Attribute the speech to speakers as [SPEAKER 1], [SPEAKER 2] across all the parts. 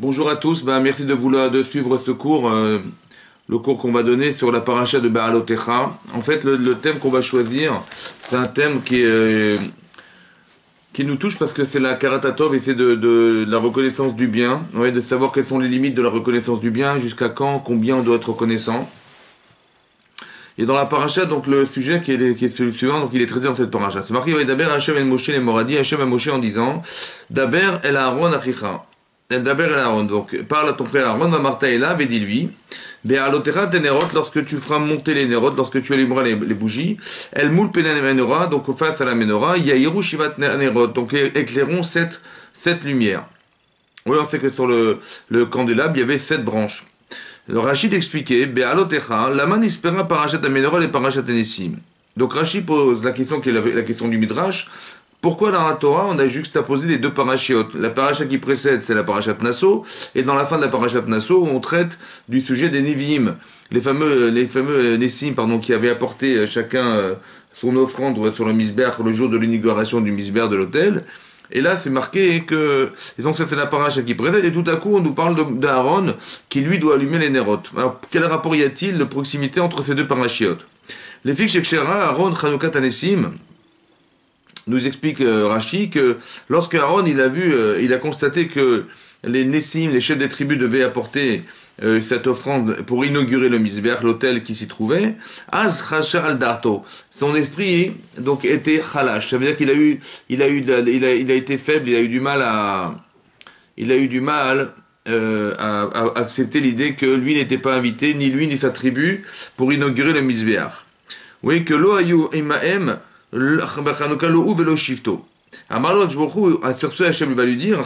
[SPEAKER 1] Bonjour à tous, ben, merci de vouloir suivre ce cours, euh, le cours qu'on va donner sur la paracha de Baalotecha. En fait, le, thème qu'on va choisir, c'est un thème qui, qui nous touche parce que c'est la karatatov et c'est de, la reconnaissance du bien, ouais, de savoir quelles sont les limites de la reconnaissance du bien, jusqu'à quand, combien on doit être reconnaissant. Et dans la paracha, donc le sujet qui est, qui est celui suivant, donc il est traité dans cette paracha. C'est marqué, Daber Hachem el Moshe les Moradi, Hachem el Moshe en disant, Daber el Aaron achicha. Donc parle à ton frère Aaron, va Martha et dis-lui, lorsque tu feras monter les nérotes, lorsque tu allumeras les, bougies, el moul menora, donc face à la menorah, yahiru shivat nerot, donc éclairons sept, sept lumières. Oui, on sait que sur le, le candélabre, il y avait sept branches. Le Rachid expliquait, Be'alotecha, la man ispera parachat amenorah et parachat enessim. Donc Rachid pose la question qui est la, question du Midrash. Pourquoi dans la Torah on a juxtaposé les deux parachiotes La paracha qui précède, c'est la parachat Nassau, et dans la fin de la parachat Nassau, on traite du sujet des Nevi'im, les fameux, les fameux Nessim, pardon, qui avaient apporté chacun euh, son offrande sur le Misber le jour de l'inauguration du Misber de l'hôtel. Et là, c'est marqué que. Et donc, ça, c'est la paracha qui présente. Et tout à coup, on nous parle d'Aaron qui, lui, doit allumer les nérotes. Alors, quel rapport y a-t-il de proximité entre ces deux parachiotes Les Shekshera, Aaron, Chanukah, Tanessim, nous explique euh, Rashi que lorsque Aaron il a vu, euh, il a constaté que les Nessim, les chefs des tribus devaient apporter euh, cette offrande pour inaugurer le Misbeach, l'hôtel qui s'y trouvait, Az Darto. Son esprit donc était khalash. Ça veut dire qu'il a eu, il a eu, il a, il a été faible, il a eu du mal à, il a eu du mal euh, à, accepter l'idée que lui n'était pas invité, ni lui ni sa tribu, pour inaugurer le Misbeach. Oui, que lo ayu imaem sur ce Hachem va lui dire,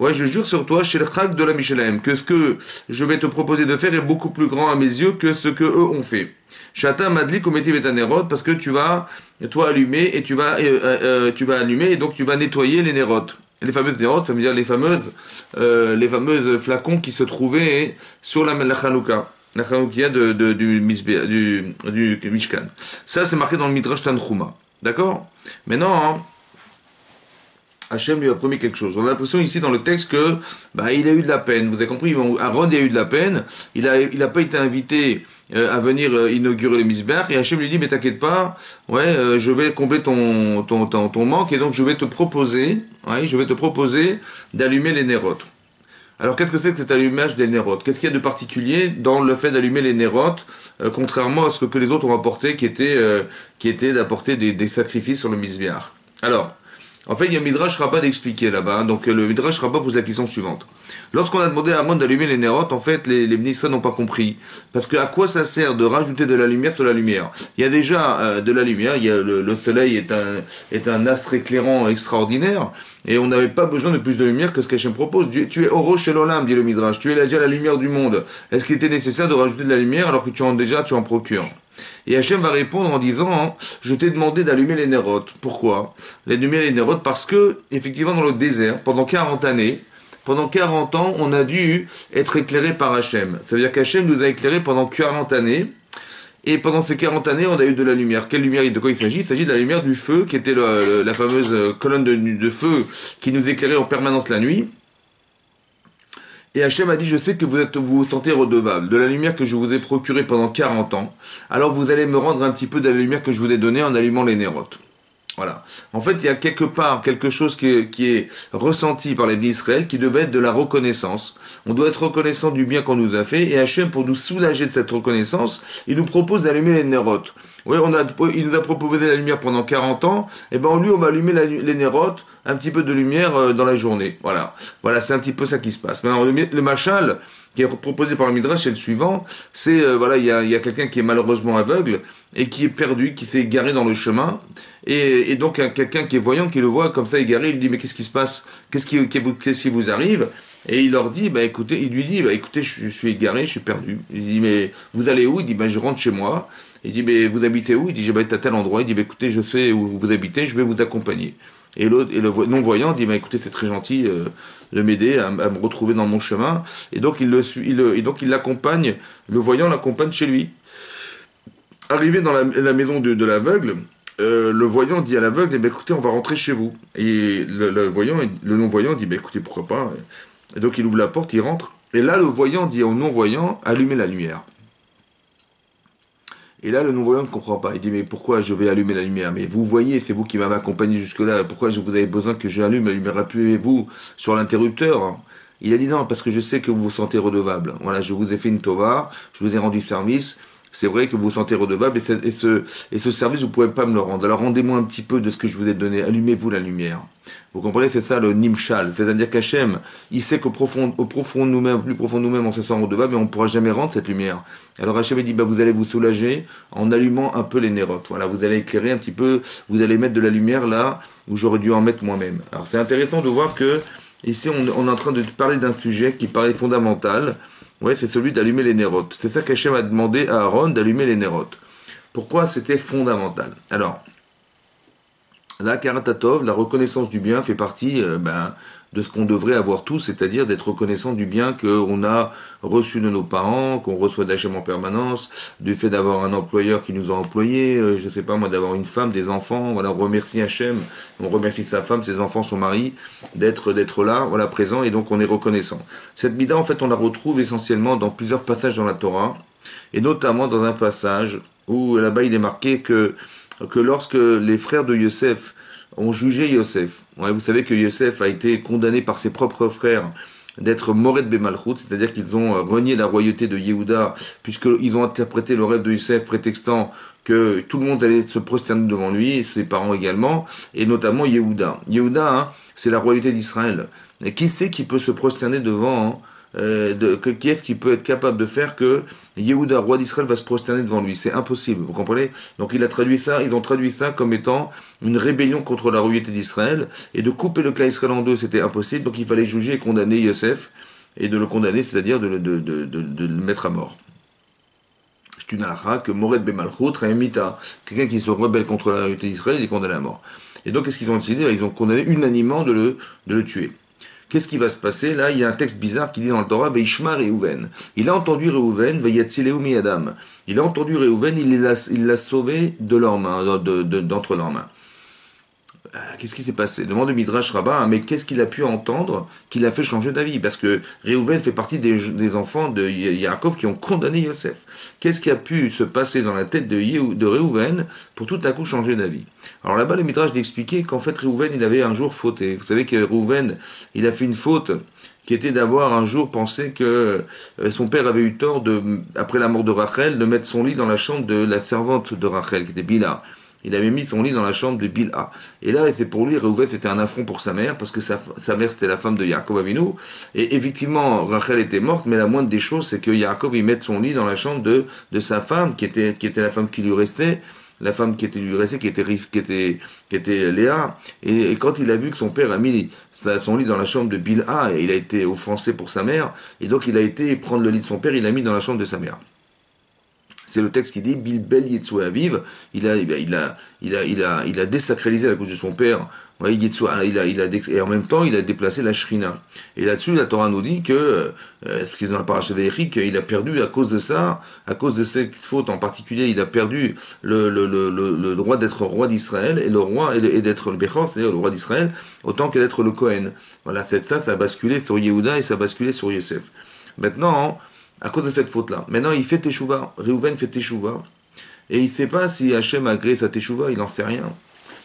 [SPEAKER 1] Ouais, je jure sur toi, chez le Chag de la Michelem, que ce que je vais te proposer de faire est beaucoup plus grand à mes yeux que ce que eux ont fait. Chata madli kometi betanerot, parce que tu vas, toi, allumer, et tu vas, euh, euh, euh, tu vas allumer, et donc tu vas nettoyer les nérotes. Les fameuses nérotes, ça veut dire les fameuses, les fameuses flacons qui se trouvaient sur la, la. La de, de, du, du, du, Mishkan. Ça, c'est marqué dans le Midrash Tanchuma. D'accord? Maintenant, hein, Hachem lui a promis quelque chose. On a l'impression ici dans le texte que bah, il a eu de la peine. Vous avez compris Aaron a eu de la peine. Il n'a il a pas été invité euh, à venir euh, inaugurer le Misber. Et Hachem lui dit Mais t'inquiète pas, ouais, euh, je vais combler ton, ton, ton, manque et donc je vais te proposer, ouais, je vais te proposer d'allumer les nérotes. Alors qu'est-ce que c'est que cet allumage des nérotes? Qu'est-ce qu'il y a de particulier dans le fait d'allumer les nérotes, contrairement à ce que, les autres ont apporté, qui était, qui était d'apporter des, des, sacrifices sur le misbiar Alors, en fait, il y a Midrash Rabbah d'expliquer là-bas. Donc le Midrash Rabbah pose la question suivante. Lorsqu'on a demandé à Amon d'allumer les nérotes, en fait, les, ministres n'ont pas compris. Parce que à quoi ça sert de rajouter de la lumière sur la lumière? Il y a déjà euh, de la lumière, il le, soleil est un, est un astre éclairant extraordinaire, et on n'avait pas besoin de plus de lumière que ce qu'Hachem propose. Tu, es Oro chez l'Olympe, dit le Midrash, tu es déjà la lumière du monde. Est-ce qu'il était nécessaire de rajouter de la lumière alors que tu en déjà, tu en procures? Et Hachem va répondre en disant Je t'ai demandé d'allumer les nérotes. Pourquoi? D'allumer les nérotes parce que, effectivement, dans le désert, pendant 40 années, pendant 40 ans, on a dû être éclairé par Hachem. Ça veut dire qu'Hachem nous a éclairés pendant 40 années. Et pendant ces 40 années, on a eu de la lumière. Quelle lumière? De quoi il s'agit? Il s'agit de la lumière du feu, qui était la fameuse colonne de, de feu qui nous éclairait en permanence la nuit. Et Hachem a dit, je sais que vous êtes, vous, vous sentez redevable de la lumière que je vous ai procurée pendant 40 ans. Alors vous allez me rendre un petit peu de la lumière que je vous ai donnée en allumant les nérotes. Voilà. En fait, il y a quelque part quelque chose qui est, ressenti par les d'Israël qui devait être de la reconnaissance. On doit être reconnaissant du bien qu'on nous a fait. Et Hachem, pour nous soulager de cette reconnaissance, il nous propose d'allumer les nérotes. Oui, on a, il nous a proposé la lumière pendant 40 ans. Et ben lui, on va allumer les nérotes, un petit peu de lumière euh, dans la journée. Voilà. Voilà, c'est un petit peu ça qui se passe. Maintenant, le, le machal qui est proposé par le Midrash, c'est le suivant. C'est, euh, voilà, il y a, quelqu'un qui est malheureusement aveugle et qui est perdu, qui s'est garé dans le chemin. Et, donc, quelqu'un qui est voyant, qui le voit comme ça égaré, il lui dit, mais qu'est-ce qui se passe? Qu'est-ce qui, qu'est-ce qui vous arrive? Et il leur dit, bah écoutez, il lui dit, bah écoutez, je, suis égaré, je suis perdu. Il dit, mais vous allez où? Il dit, bah je rentre chez moi. Il dit, mais vous habitez où? Il dit, j'habite à tel endroit. Il dit, bah écoutez, je sais où vous habitez, je vais vous accompagner. Et, l'autre, et le non-voyant dit, bah écoutez, c'est très gentil euh, de m'aider à, me retrouver dans mon chemin. Et donc il, le, il, et donc il l'accompagne, le voyant l'accompagne chez lui. Arrivé dans la, maison de, l'aveugle, euh, le voyant dit à l'aveugle, eh ben, écoutez, on va rentrer chez vous. Et le, voyant, le non-voyant dit, bah, écoutez, pourquoi pas Et donc il ouvre la porte, il rentre. Et là, le voyant dit au non-voyant, allumez la lumière. Et là, le non-voyant ne comprend pas. Il dit, mais pourquoi je vais allumer la lumière? Mais vous voyez, c'est vous qui m'avez accompagné jusque-là. Pourquoi vous avez besoin que j'allume la lumière? Appuyez-vous sur l'interrupteur. Il a dit non, parce que je sais que vous vous sentez redevable. Voilà, je vous ai fait une tova, je vous ai rendu service c'est vrai que vous vous sentez redevable et ce service, vous ne pouvez pas me le rendre. Alors rendez-moi un petit peu de ce que je vous ai donné. Allumez-vous la lumière. Vous comprenez, c'est ça le nimshal. C'est-à-dire qu'Hachem, il sait qu'au profond, au profond de nous-mêmes, plus profond de nous-mêmes, on se sent redevable, mais on ne pourra jamais rendre cette lumière. Alors Hachem dit, bah, vous allez vous soulager en allumant un peu les nérotes. Voilà, vous allez éclairer un petit peu, vous allez mettre de la lumière là où j'aurais dû en mettre moi-même. Alors c'est intéressant de voir que ici, on, est en train de parler d'un sujet qui paraît fondamental. Oui, c'est celui d'allumer les nérotes. C'est ça qu'Hachem a demandé à Aaron d'allumer les nérotes. Pourquoi c'était fondamental? Alors, la karatatov, la reconnaissance du bien, fait partie euh, ben, de ce qu'on devrait avoir tous, c'est-à-dire d'être reconnaissant du bien qu'on a reçu de nos parents, qu'on reçoit d'Hachem en permanence, du fait d'avoir un employeur qui nous a employés, euh, je ne sais pas moi, d'avoir une femme, des enfants, voilà, on remercie Hachem, on remercie sa femme, ses enfants, son mari, d'être d'être là, voilà, présent, et donc on est reconnaissant. Cette mida, en fait, on la retrouve essentiellement dans plusieurs passages dans la Torah, et notamment dans un passage où là-bas il est marqué que, que lorsque les frères de Yosef ont jugé Yosef. vous savez que Yosef a été condamné par ses propres frères d'être Moret Bemalchut, c'est-à-dire qu'ils ont euh, renié la royauté de Yehuda, puisqu'ils ont interprété le rêve de Yosef prétextant que tout le monde allait se prosterner devant lui, ses parents également, et notamment Yehuda. Yehuda, hein, c'est la royauté d'Israël. Qui sait qui peut se prosterner devant hein, euh, de, qui est-ce qui peut être capable de faire que Yehuda, roi d'Israël, va se prosterner devant lui? C'est impossible, vous comprenez? Donc il a traduit ça, ils ont traduit ça comme étant une rébellion contre la royauté d'Israël, et de couper le clan Israël en deux, c'était impossible, donc il fallait juger et condamner Yosef, et de le condamner, c'est-à-dire de, le mettre à mort. C'est une halakha que Mored Bemalchut, quelqu'un qui se rebelle contre la royauté d'Israël, il est condamné à mort. Et donc qu'est-ce qu'ils ont décidé? Ils ont condamné unanimement de de le tuer. Qu'est-ce qui va se passer Là, il y a un texte bizarre qui dit dans le Torah Veishma Reuven. Il a entendu Reuven, Veyatzileu Adam. Il a entendu Reuven, il l'a sauvé de leurs mains, d'entre leurs mains. Euh, qu'est-ce qui s'est passé? Demande Midrash Rabbah, hein, mais qu'est-ce qu'il a pu entendre qui l'a fait changer d'avis? Parce que Réhouven fait partie des, enfants de Yaakov qui ont condamné Yosef. Qu'est-ce qui a pu se passer dans la tête de, Réhouven pour tout à coup changer d'avis? Alors là-bas, le Midrash d'expliquer qu'en fait Réhouven, il avait un jour fauté. Vous savez que Réhouven, il a fait une faute qui était d'avoir un jour pensé que euh, son père avait eu tort, de, après la mort de Rachel, de mettre son lit dans la chambre de la servante de Rachel, qui était Bila. Il avait mis son lit dans la chambre de Bilha. Et là, c'est pour lui, Réhouven, c'était un affront pour sa mère, parce que sa, mère, c'était la femme de Yaakov Avinu. Et effectivement, Rachel était morte, mais la moindre des choses, c'est que Yaakov, il mette son lit dans la chambre de, de sa femme, qui était, qui était la femme qui lui restait, la femme qui était lui restée, qui était, qui était, qui était Léa. Et, quand il a vu que son père a mis son lit dans la chambre de Bilha, il a été offensé pour sa mère, et donc il a été prendre le lit de son père, il l'a mis dans la chambre de sa mère. C'est le texte qui dit Bilbel Yetsua Aviv. Il a, il, a, il, a, il, a, il a désacralisé à cause de son père. il a, il a, et en même temps, il a déplacé la Shrina. Et là-dessus, la Torah nous dit que, euh, ce qu'ils ont la qu'il a perdu à cause de ça, à cause de cette faute en particulier, il a perdu le, droit d'être roi d'Israël et le roi et d'être le Bechor, c'est-à-dire le roi d'Israël, autant que d'être le Kohen. Voilà, c'est ça, ça a basculé sur Yehuda et ça a basculé sur Yosef. Maintenant, à cause de cette faute-là. Maintenant, il fait Teshuvah. Réhouven fait Teshuvah. Et il ne sait pas si Hachem a créé sa Teshuvah, il n'en sait rien.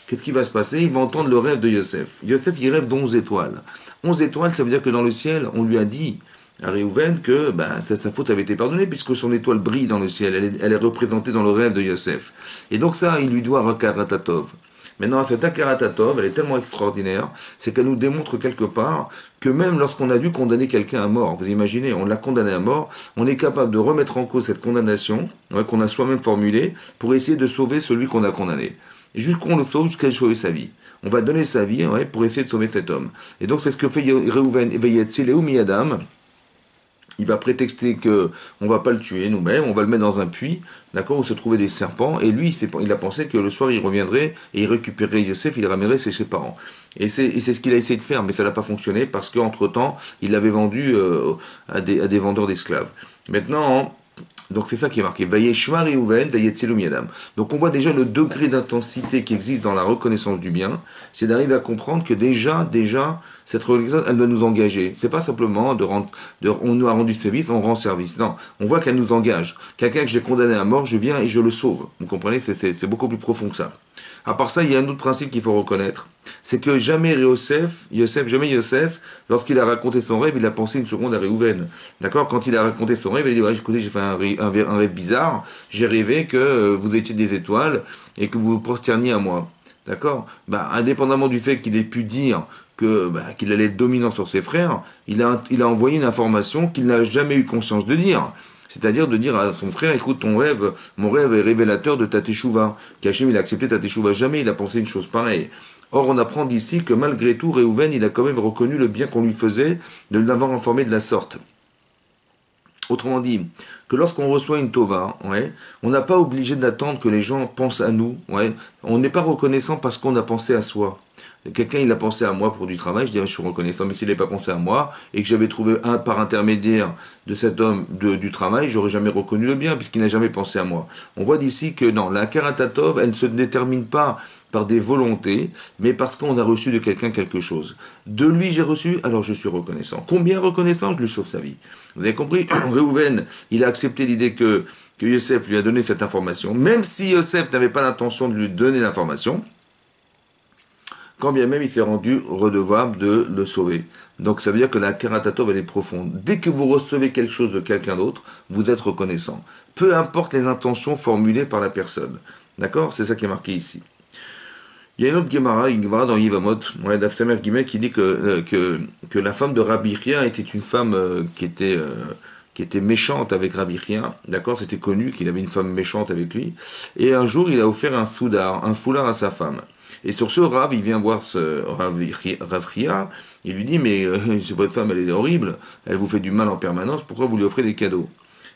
[SPEAKER 1] Qu'est-ce qui va se passer? Il va entendre le rêve de Yosef. Yosef, il rêve d'11 étoiles. 11 étoiles, ça veut dire que dans le ciel, on lui a dit à Réhouven que ben, sa, faute avait été pardonnée puisque son étoile brille dans le ciel. Elle est, elle est représentée dans le rêve de Yosef. Et donc ça, il lui doit Rakaratatov. Maintenant, cette Akaratatov, elle est tellement extraordinaire, c'est qu'elle nous démontre quelque part que même lorsqu'on a dû condamner quelqu'un à mort, vous imaginez, on l'a condamné à mort, on est capable de remettre en cause cette condamnation qu'on a soi-même formulée pour essayer de sauver celui qu'on a condamné. Jusqu'on le sauve, jusqu'à sauver sa vie. On va donner sa vie pour essayer de sauver cet homme. Et donc c'est ce que fait Reuven Veyetzileou Adam il va prétexter que on va pas le tuer nous-mêmes, on va le mettre dans un puits, d'accord, où se trouvaient des serpents, et lui, il a pensé que le soir il reviendrait et il récupérerait Yosef, il ramènerait ses, ses parents. Et c'est ce qu'il a essayé de faire, mais ça n'a pas fonctionné parce qu'entre temps, il l'avait vendu euh, à, des, vendeurs d'esclaves. Maintenant, Donc c'est ça qui est marqué. Donc on voit déjà le degré d'intensité qui existe dans la reconnaissance du bien. C'est d'arriver à comprendre que déjà, déjà, cette reconnaissance, elle doit nous engager. C'est pas simplement de rendre, de, on nous a rendu service, on rend service. Non, on voit qu'elle nous engage. Quelqu'un que j'ai condamné à mort, je viens et je le sauve. Vous comprenez? C'est beaucoup plus profond que ça. À part ça, il y a un autre principe qu'il faut reconnaître, c'est que jamais Yosef, Yosef, jamais Yosef, lorsqu'il a raconté son rêve, il a pensé une seconde à Réhouven. D'accord? Quand il a raconté son rêve, il a dit, ouais, écoutez, j'ai fait un, rêve, bizarre, j'ai rêvé que euh, vous étiez des étoiles et que vous vous prosterniez à moi. D'accord? Bah, Indépendamment du fait qu'il ait pu dire que bah, qu'il allait être dominant sur ses frères, il a, il a envoyé une information qu'il n'a jamais eu conscience de dire. C'est-à-dire de dire à son frère, écoute, ton rêve, mon rêve est révélateur de ta teshuva. Il a accepté ta teshuva. Jamais il a pensé une chose pareille. Or, on apprend d'ici que malgré tout, Réhouven, il a quand même reconnu le bien qu'on lui faisait de l'avoir informé de la sorte. Autrement dit, que lorsqu'on reçoit une tova, on n'a pas obligé d'attendre que les gens pensent à nous. On n'est pas reconnaissant parce qu'on a pensé à soi. Quelqu'un, il a pensé à moi pour du travail, je dirais, je suis reconnaissant, mais s'il n'avait pas pensé à moi, et que j'avais trouvé un par intermédiaire de cet homme du travail, j'aurais jamais reconnu le bien, puisqu'il n'a jamais pensé à moi. On voit d'ici que non, la karatatov, elle ne se détermine pas par des volontés, mais parce qu'on a reçu de quelqu'un quelque chose. De lui, j'ai reçu, alors je suis reconnaissant. Combien reconnaissant Je lui sauve sa vie. Vous avez compris Réhouven, il a accepté l'idée que, que Yosef lui a donné cette information, même si Yosef n'avait pas l'intention de lui donner l'information, quand bien même il s'est rendu redevable de le sauver. Donc ça veut dire que la karatatov elle est profonde. Dès que vous recevez quelque chose de quelqu'un d'autre, vous êtes reconnaissant. Peu importe les intentions formulées par la personne. D'accord? C'est ça qui est marqué ici. Il y a une autre Gemara, une Gemara dans Yivamot, d'Afsamer Guimet, qui dit que, euh, que, que, la femme de Rabbi Chia était une femme euh, qui était... Euh, qui était méchante avec Rabbi Chia, d'accord? C'était connu qu'il avait une femme méchante avec lui. Et un jour, il a offert un soudar, un foulard à sa femme. Et sur ce, Rav, il vient voir ce Rav, il lui dit, mais euh, votre femme, elle est horrible, elle vous fait du mal en permanence, pourquoi vous lui offrez des cadeaux?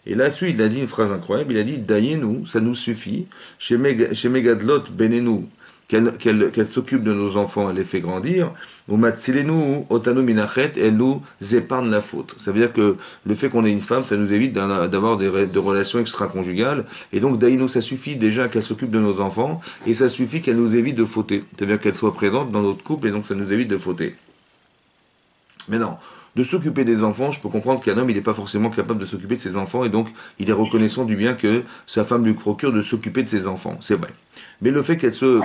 [SPEAKER 1] Et là-dessus, il a dit une phrase incroyable, il a dit, Daïez-nous, ça nous suffit, chez, Megadlot, bénez-nous, qu'elle s'occupe de nos enfants, elle les fait grandir, ou nous, otanu minachet, elle nous épargne la faute. Ça veut dire que le fait qu'on ait une femme, ça nous évite d'avoir des, relations extra-conjugales, et donc daïno, ça suffit déjà qu'elle s'occupe de nos enfants, et ça suffit qu'elle nous évite de fauter. C'est-à-dire qu'elle soit présente dans notre couple, et donc ça nous évite de fauter. Mais non, de s'occuper des enfants, je peux comprendre qu'un homme, il n'est pas forcément capable de s'occuper de ses enfants, et donc il est reconnaissant du bien que sa femme lui procure de s'occuper de ses enfants. C'est vrai. Mais le fait qu'elle se,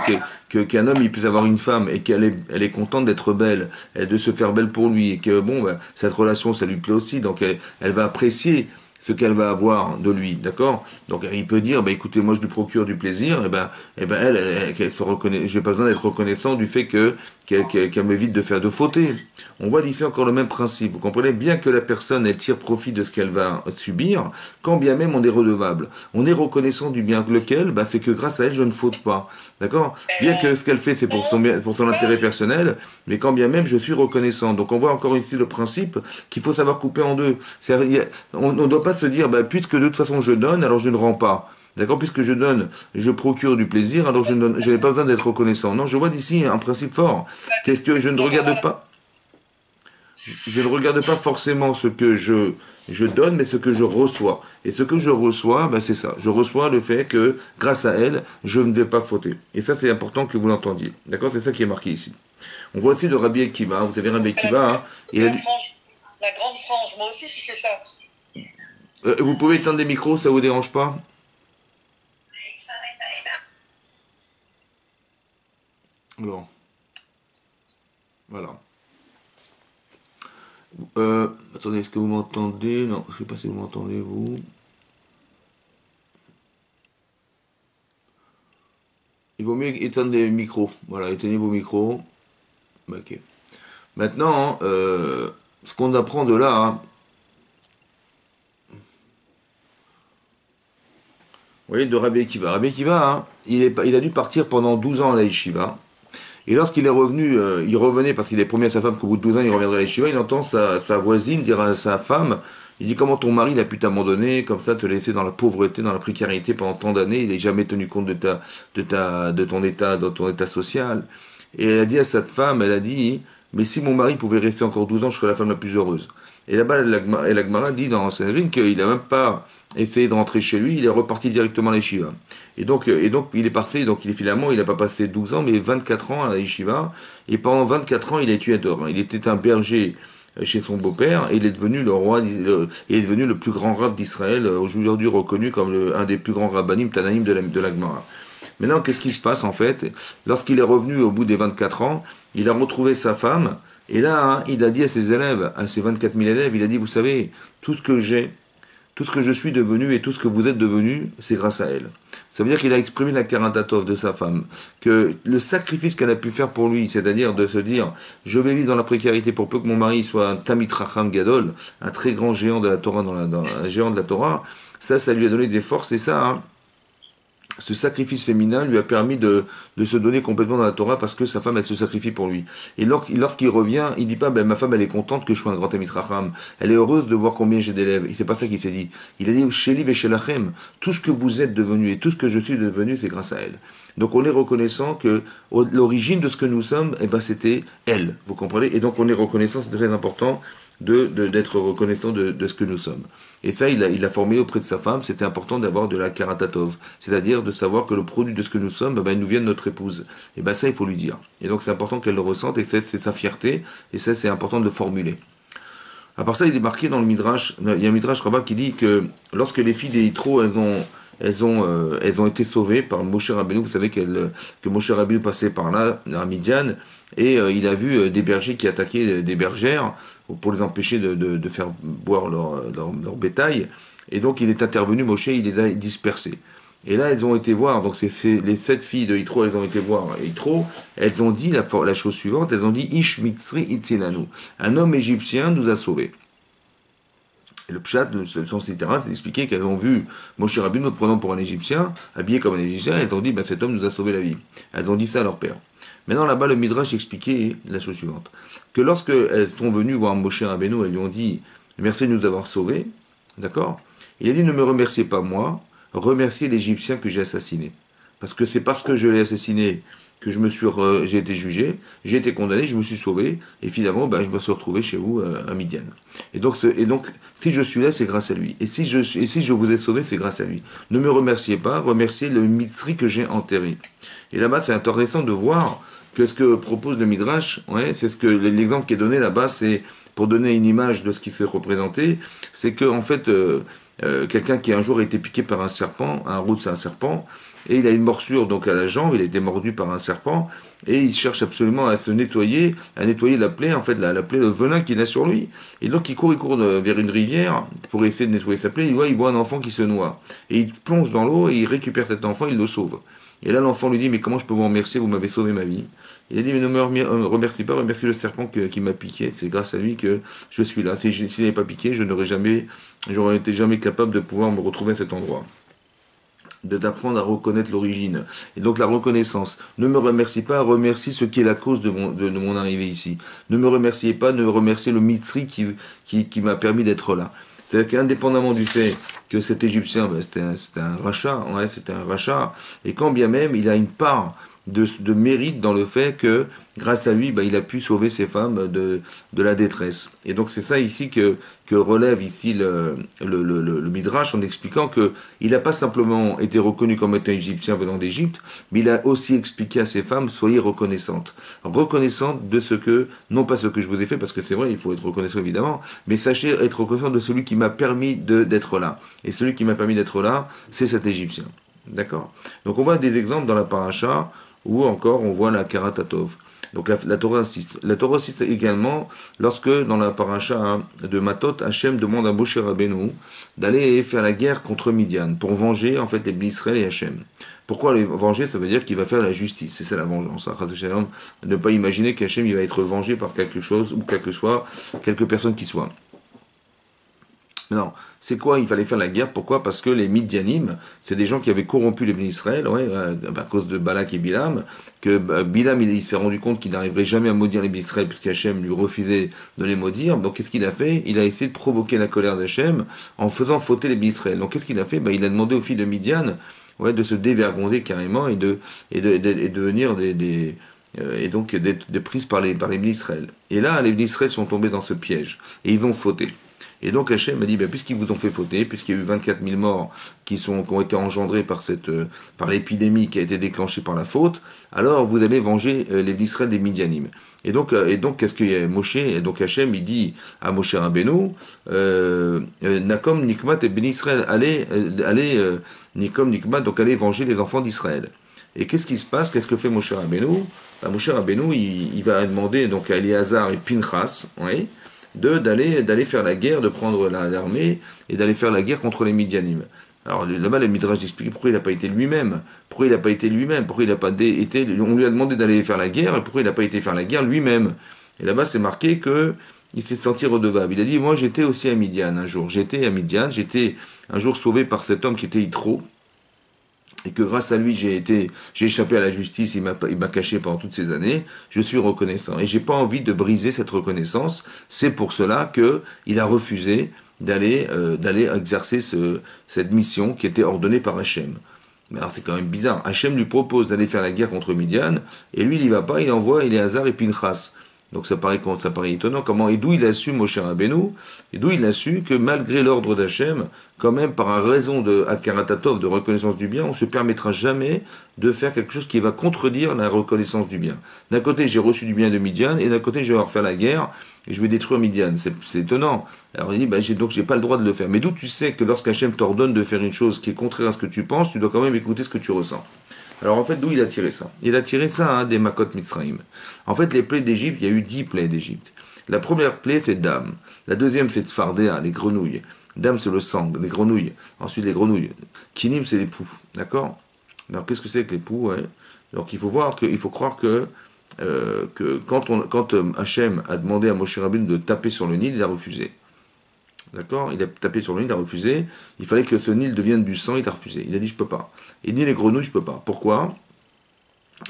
[SPEAKER 1] qu'un homme il puisse avoir une femme et qu'elle est, elle est contente d'être belle, et de se faire belle pour lui, et que bon, bah, cette relation, ça lui plaît aussi, donc elle va apprécier ce qu'elle va avoir de lui, d'accord? Donc il peut dire, bah, écoutez, moi je lui procure du plaisir, et ben, et ben elle, elle, elle, reconnaît, j'ai pas besoin d'être reconnaissant du fait que qu'elle m'évite de faire de fausser. On voit ici encore le même principe. Vous comprenez? Bien que la personne elle tire profit de ce qu'elle va subir, quand bien même on est redevable. On est reconnaissant du bien lequel, bah, c'est que grâce à elle je ne faute pas, d'accord? Bien que ce qu'elle fait c'est pour son pour son intérêt personnel, mais quand bien même je suis reconnaissant. Donc on voit encore ici le principe qu'il faut savoir couper en deux. On ne doit pas se dire, bah, puisque de toute façon je donne, alors je ne rends pas. D'accord? Puisque je donne, je procure du plaisir, alors je n'ai pas besoin d'être reconnaissant. Non, je vois d'ici un principe fort. Qu'est-ce que je ne regarde pas? Je ne regarde pas forcément ce que je, je donne, mais ce que je reçois. Et ce que je reçois, ben c'est ça. Je reçois le fait que, grâce à elle, je ne vais pas fauter. Et ça, c'est important que vous l'entendiez. D'accord? C'est ça qui est marqué ici. On voit aussi le Rabbi Akiva. Vous avez Rabbi Akiva. Hein,
[SPEAKER 2] la, grande frange, moi aussi, je.
[SPEAKER 1] Euh, vous pouvez éteindre des micros, ça vous dérange pas Alors, voilà. Euh, attendez, est-ce que vous m'entendez? Non, je ne sais pas si vous m'entendez, vous. Il vaut mieux éteindre les micros. Voilà, éteignez vos micros. Ok. Maintenant, euh, ce qu'on apprend de là, hein, voyez, de Rabbi Akiva. Rabbi Akiva, hein, il, a dû partir pendant 12 ans à la yeshiva. Et lorsqu'il est revenu, euh, il revenait parce qu'il est promis à sa femme qu'au bout de 12 ans, il reviendrait à yeshiva. Il entend sa, voisine dire à sa femme, il dit comment ton mari il a pu t'abandonner, comme ça te laisser dans la pauvreté, dans la précarité pendant tant d'années, il n'a jamais tenu compte de, ta, de, ta, de, ton état, de ton état social. Et elle a dit à cette femme, elle a dit, mais si mon mari pouvait rester encore 12 ans, je serais la femme la plus heureuse. Et là-bas, l'Agmara dit dans Sanhedrin qu'il n'a même pas essayé de rentrer chez lui, il est reparti directement à l'Eshiva. Et donc, et donc, il est passé, donc il est finalement, il n'a pas passé 12 ans, mais 24 ans à l'Eshiva. Et pendant 24 ans, il a tué Dor. Il était un berger chez son beau-père, et il est devenu le roi, il est devenu le plus grand rave d'Israël, aujourd'hui reconnu comme un des plus grands rabbinim tanaïm de l'Agmara. Maintenant, qu'est-ce qui se passe en fait? Lorsqu'il est revenu au bout des 24 ans, il a retrouvé sa femme, et là, hein, il a dit à ses élèves, à ses 24 000 élèves, il a dit, vous savez, tout ce que j'ai, tout ce que je suis devenu et tout ce que vous êtes devenu, c'est grâce à elle. Ça veut dire qu'il a exprimé la karatatov de sa femme, que le sacrifice qu'elle a pu faire pour lui, c'est-à-dire de se dire, je vais vivre dans la précarité pour peu que mon mari soit un Tamit Racham Gadol, un très grand géant de la Torah, un géant de la Torah, ça, ça lui a donné des forces, et ça, hein, ce sacrifice féminin lui a permis de, se donner complètement dans la Torah parce que sa femme, elle se sacrifie pour lui. Et lorsqu'il revient, il dit pas, ben, ma femme, elle est contente que je sois un grand Amitracham. Elle est heureuse de voir combien j'ai d'élèves. Et c'est pas ça qu'il s'est dit. Il a dit, Sheliv et Shelachem, tout ce que vous êtes devenu et tout ce que je suis devenu, c'est grâce à elle. Donc on est reconnaissant que l'origine de ce que nous sommes, eh ben, c'était elle. Vous comprenez? Et donc on est reconnaissant, c'est très important d'être reconnaissant de, ce que nous sommes. Et ça, il l'a formé auprès de sa femme, c'était important d'avoir de la karatatov, c'est-à-dire de savoir que le produit de ce que nous sommes, ben, il nous vient de notre épouse. Et bien ça, il faut lui dire. Et donc c'est important qu'elle le ressente, et c'est sa fierté, et ça, c'est important de le formuler. À part ça, il est marqué dans le Midrash, il y a un Midrash Rabbah qui dit que lorsque les filles des Yitro, elles ont elles ont, euh, elles ont été sauvées par Moshe Rabbeinu. Vous savez que Moshe Rabbeinu passait par là, à Midian, et euh, il a vu euh, des bergers qui attaquaient des bergères pour les empêcher de, faire boire leur, bétail. Et donc il est intervenu, Moshe, il les a dispersés. Et là, elles ont été voir, donc c'est les sept filles de Yitro, elles ont été voir Yitro, elles ont dit la, chose suivante, elles ont dit Ish Mitzri. Un homme égyptien nous a sauvés. Et le pshat, le sens littéral, c'est d'expliquer qu'elles ont vu Moshe Rabbeinu nous prenant pour un Égyptien, habillé comme un Égyptien, elles ont dit, ben, cet homme nous a sauvé la vie. Elles ont dit ça à leur père. Maintenant, là-bas, le Midrash expliquait la chose suivante. Que lorsque elles sont venues voir Moshe Rabbeinu, elles lui ont dit, merci de nous avoir sauvés, d'accord? Il a dit, ne me remerciez pas moi, remerciez l'Égyptien que j'ai assassiné. Parce que c'est parce que je l'ai assassiné que je me suis, j'ai été jugé, j'ai été condamné, je me suis sauvé, et finalement, ben, je me suis retrouvé chez vous euh, à Midian. Et donc, et donc, si je suis là, c'est grâce à lui. Et si je, et si je vous ai sauvé, c'est grâce à lui. Ne me remerciez pas, remerciez le mitzri que j'ai enterré. Et là-bas, c'est intéressant de voir que ce que propose le Midrash, c'est ce que l'exemple qui est donné là-bas, c'est pour donner une image de ce qui s'est représenté, c'est que en fait, euh, euh, quelqu'un qui un jour a été piqué par un serpent, un route c'est un serpent, et il a une morsure donc à la jambe, il a été mordu par un serpent, et il cherche absolument à se nettoyer, à nettoyer la plaie, en fait la, plaie, le venin qu'il a sur lui. Et donc il court, il court vers une rivière pour essayer de nettoyer sa plaie, il voit, il voit un enfant qui se noie. Et il plonge dans l'eau et il récupère cet enfant, il le sauve. Et là l'enfant lui dit, mais comment je peux vous remercier, vous m'avez sauvé ma vie? Il dit, mais ne me euh, remercie pas, remercie le serpent qui m'a piqué, c'est grâce à lui que je suis là. S'il si n'avait pas piqué, je n'aurais jamais, j'aurais été jamais capable de pouvoir me retrouver à cet endroit d'apprendre à reconnaître l'origine. Et donc la reconnaissance. Ne me remercie pas, remercie ce qui est la cause de mon, de, mon arrivée ici. Ne me remerciez pas, ne remerciez le mitri qui, qui, qui m'a permis d'être là. C'est-à-dire qu'indépendamment du fait que cet Égyptien, ben, c'était un, un, rachat, ouais, c'était un rachat, et quand bien même il a une part de, mérite dans le fait que, grâce à lui, bah, il a pu sauver ces femmes de, de la détresse. Et donc c'est ça ici que, que relève ici le, le, le, Midrash en expliquant que il n'a pas simplement été reconnu comme étant égyptien venant d'Égypte, mais il a aussi expliqué à ces femmes, soyez reconnaissantes. Reconnaissantes de ce que, non pas ce que je vous ai fait, parce que c'est vrai, il faut être reconnaissant évidemment, mais sachez être reconnaissant de celui qui m'a permis d'être là. Et celui qui m'a permis d'être là, c'est cet Égyptien. D'accord? Donc on voit des exemples dans la paracha ou encore on voit la Karatatov. Donc la, Torah insiste. La Torah insiste également lorsque dans la paracha de Matot, Hachem demande à Moshe Rabbeinu d'aller faire la guerre contre Midian pour venger en fait les Israël et Hachem. Pourquoi les venger? Ça veut dire qu'il va faire la justice. C'est ça la vengeance. Hein. Ne pas imaginer qu'Hachem va être vengé par quelque chose ou quelque soit, quelque personne qui soit. Non, c'est quoi Il fallait faire la guerre. Pourquoi? Parce que les Midianim, c'est des gens qui avaient corrompu les Israël, ouais, euh, à cause de Balak et Bilam, que euh, Bilam, il, s'est rendu compte qu'il n'arriverait jamais à maudire les Israël, puisqu'Hachem lui refusait de les maudire. Donc qu'est-ce qu'il a fait? Il a essayé de provoquer la colère d'Hachem en faisant fauter les Israël. Donc qu'est-ce qu'il a fait? Ben, Il a demandé aux filles de Midian ouais, de se dévergonder carrément et de, et des et donc d'être prises par les, par les d'Israël. Et là, les d'Israël sont tombés dans ce piège, et ils ont fauté. Et donc Hachem m'a dit, ben, puisqu'ils vous ont fait fauter, puisqu'il y a eu 24 000 morts qui, ont été engendrés par, cette, euh, par l'épidémie qui a été déclenchée par la faute, alors vous allez venger euh, les Israël des Midianim. Et donc, euh, et donc qu'est-ce qu'il y a Et donc Hachem, il dit à Moshe Rabbeinu, Nakom, Nikmat et Ben Israël, allez, allez Nikom, Nikmat, donc allez venger les enfants d'Israël. Et qu'est-ce qui se passe? Qu'est-ce que fait Moshe Rabbeinu? Ben, Moshe Rabbeinu, il, il, va demander donc à Eliazar et Pinchas, oui, de d'aller d'aller faire la guerre, de prendre l'armée et d'aller faire la guerre contre les Midianim. Alors là-bas, le Midrash explique pourquoi il n'a pas été lui-même. Pourquoi il n'a pas été lui-même? Pourquoi il n'a pas été. On lui a demandé d'aller faire la guerre, et pourquoi il n'a pas été faire la guerre lui-même? Et là-bas, c'est marqué que il s'est senti redevable. Il a dit Moi, j'étais aussi à Midian un jour. J'étais à Midian, j'étais un jour sauvé par cet homme qui était Yitro, et que grâce à lui j'ai été j'ai échappé à la justice, il m'a caché pendant toutes ces années, je suis reconnaissant et j'ai pas envie de briser cette reconnaissance. C'est pour cela que il a refusé d'aller euh, exercer ce, cette mission qui était ordonnée par Hachem. Mais alors c'est quand même bizarre. Hachem lui propose d'aller faire la guerre contre Midian et lui il y va pas, il envoie Hazar et Pinchas. Donc ça paraît, ça paraît étonnant. Comment, et d'où il a su, Moshe Rabbeinu, et d'où il a su que malgré l'ordre d'Hachem, quand même par raison de Akaratatov, de reconnaissance du bien, on se permettra jamais de faire quelque chose qui va contredire la reconnaissance du bien. D'un côté, j'ai reçu du bien de Midian, et d'un côté, je vais refaire la guerre, et je vais détruire Midian. C'est étonnant. Alors il dit, bah, donc j'ai pas le droit de le faire. Mais d'où tu sais que lorsqu'Hachem t'ordonne de faire une chose qui est contraire à ce que tu penses, tu dois quand même écouter ce que tu ressens? Alors en fait, d'où il a tiré ça? Il a tiré ça hein, des Makot Mitzrayim. En fait, les plaies d'Égypte, il y a eu dix plaies d'Égypte. La première plaie, c'est Dame. La deuxième, c'est Tfardéa, les grenouilles. Dame, c'est le sang, les grenouilles. Ensuite, les grenouilles. Kinim, c'est les poux. D'accord? Alors, qu'est-ce que c'est que les poux Donc, il faut voir que, il faut croire que, euh, quand, on, quand euh, Hachem a demandé à Moshe Rabin de taper sur le Nil, il a refusé. D'accord? Il a tapé sur le Nil, il a refusé. Il fallait que ce Nil devienne du sang, il a refusé. Il a dit je peux pas. Et ni les grenouilles, je peux pas. Pourquoi?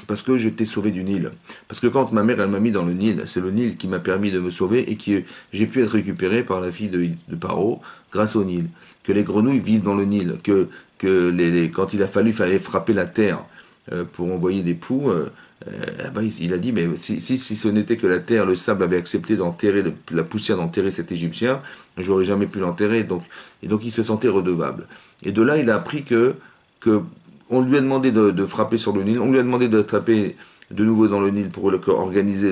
[SPEAKER 1] Parce que je t'ai sauvé du Nil. Parce que quand ma mère, elle m'a mis dans le Nil, c'est le Nil qui m'a permis de me sauver et que j'ai pu être récupéré par la fille de, de Paro grâce au Nil. Que les grenouilles vivent dans le Nil. Que, que les, quand il a fallu, il fallait frapper la terre euh, pour envoyer des poux. Euh, euh, bah, il a dit, mais si, ce n'était que la terre, le sable avait accepté d'enterrer, la poussière d'enterrer cet Égyptien, j'aurais jamais pu l'enterrer. Donc, et donc il se sentait redevable. Et de là, il a appris que, que on lui a demandé de, frapper sur le Nil, on lui a demandé de taper de nouveau dans le Nil pour organiser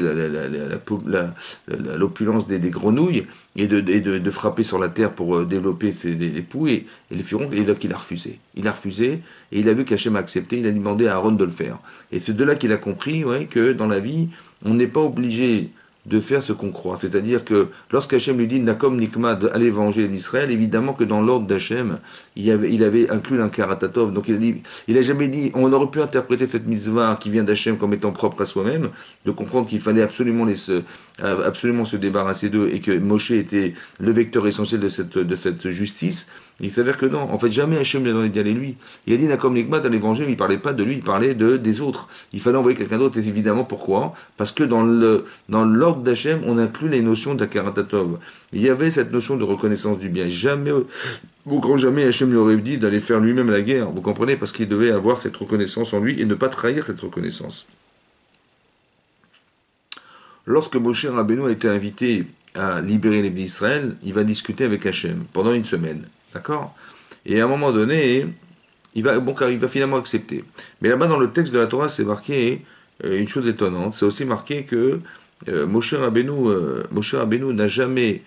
[SPEAKER 1] l'opulence des, grenouilles et, de, de, frapper sur la terre pour euh, développer ses, les, poux et, les furons. Et donc il a refusé. Il a refusé et il a vu qu'Hachem a accepté. Il a demandé à Aaron de le faire. Et c'est de là qu'il a compris ouais, que dans la vie, on n'est pas obligé de faire ce qu'on croit. C'est-à-dire que lorsqu'Hachem lui dit Nakom Nikmad, allez venger l'Israël, évidemment que dans l'ordre d'Hachem, il, avait, il avait inclus l'Ankaratatov. Donc il a dit, il a jamais dit, on aurait pu interpréter cette mitzvah qui vient d'Hachem comme étant propre à soi-même, de comprendre qu'il fallait absolument, les, absolument se débarrasser d'eux et que Moshe était le vecteur essentiel de cette, de cette justice. Il s'avère que non. En fait, jamais Hachem lui a donné d'y aller lui. Il a dit Nakom Nikmat à l'évangile, il parlait pas de lui, il parlait de, des autres. Il fallait envoyer quelqu'un d'autre, et évidemment pourquoi? Parce que dans le dans l'ordre d'Hachem, on inclut les notions d'Akaratatov. Il y avait cette notion de reconnaissance du bien. Jamais, au grand jamais, Hachem lui aurait dit d'aller faire lui-même la guerre. Vous comprenez? Parce qu'il devait avoir cette reconnaissance en lui et ne pas trahir cette reconnaissance. Lorsque Moshe Rabbeinu a été invité à libérer les d'Israël, il va discuter avec Hachem pendant une semaine. D'accord? Et à un moment donné, il va, il va finalement accepter. Mais là-bas, dans le texte de la Torah, c'est marqué euh, une chose étonnante. C'est aussi marqué que euh, Moshe Rabbeinu, euh, n'a jamais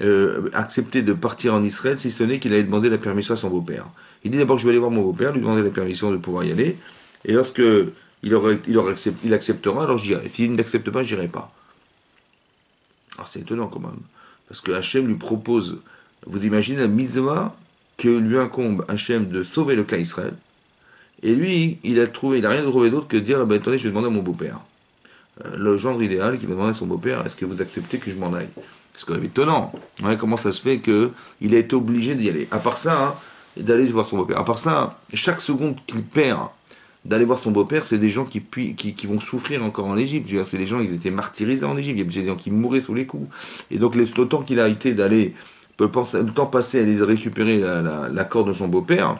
[SPEAKER 1] euh, accepté de partir en Israël, si ce n'est qu'il avait demandé la permission à son beau-père. Il dit d'abord je vais aller voir mon beau-père, lui demander la permission de pouvoir y aller. Et lorsque il, il acceptera, alors je dirai. S'il n'accepte pas, je n'irai pas. Alors c'est étonnant quand même. Parce que Hachem lui propose, vous imaginez la mitzvah que lui incombe Hachem de sauver le clan Israël. Et lui, il a trouvé, il n'a rien trouvé d'autre que de dire, eh ben, attendez, je vais demander à mon beau-père. Euh, le genre idéal qui va demander à son beau-père, est-ce que vous acceptez que je m'en aille? C'est quand même étonnant. comment ça se fait qu'il a été obligé d'y aller? À part ça, hein, d'aller voir son beau-père. À part ça, chaque seconde qu'il perd d'aller voir son beau-père, c'est des gens qui, qui, vont souffrir encore en Égypte. C'est des gens, ils étaient martyrisés en Égypte. Il y a des gens qui mouraient sous les coups. Et donc, le temps qu'il a été d'aller, le temps passé à les récupérer l'accord de son beau-père,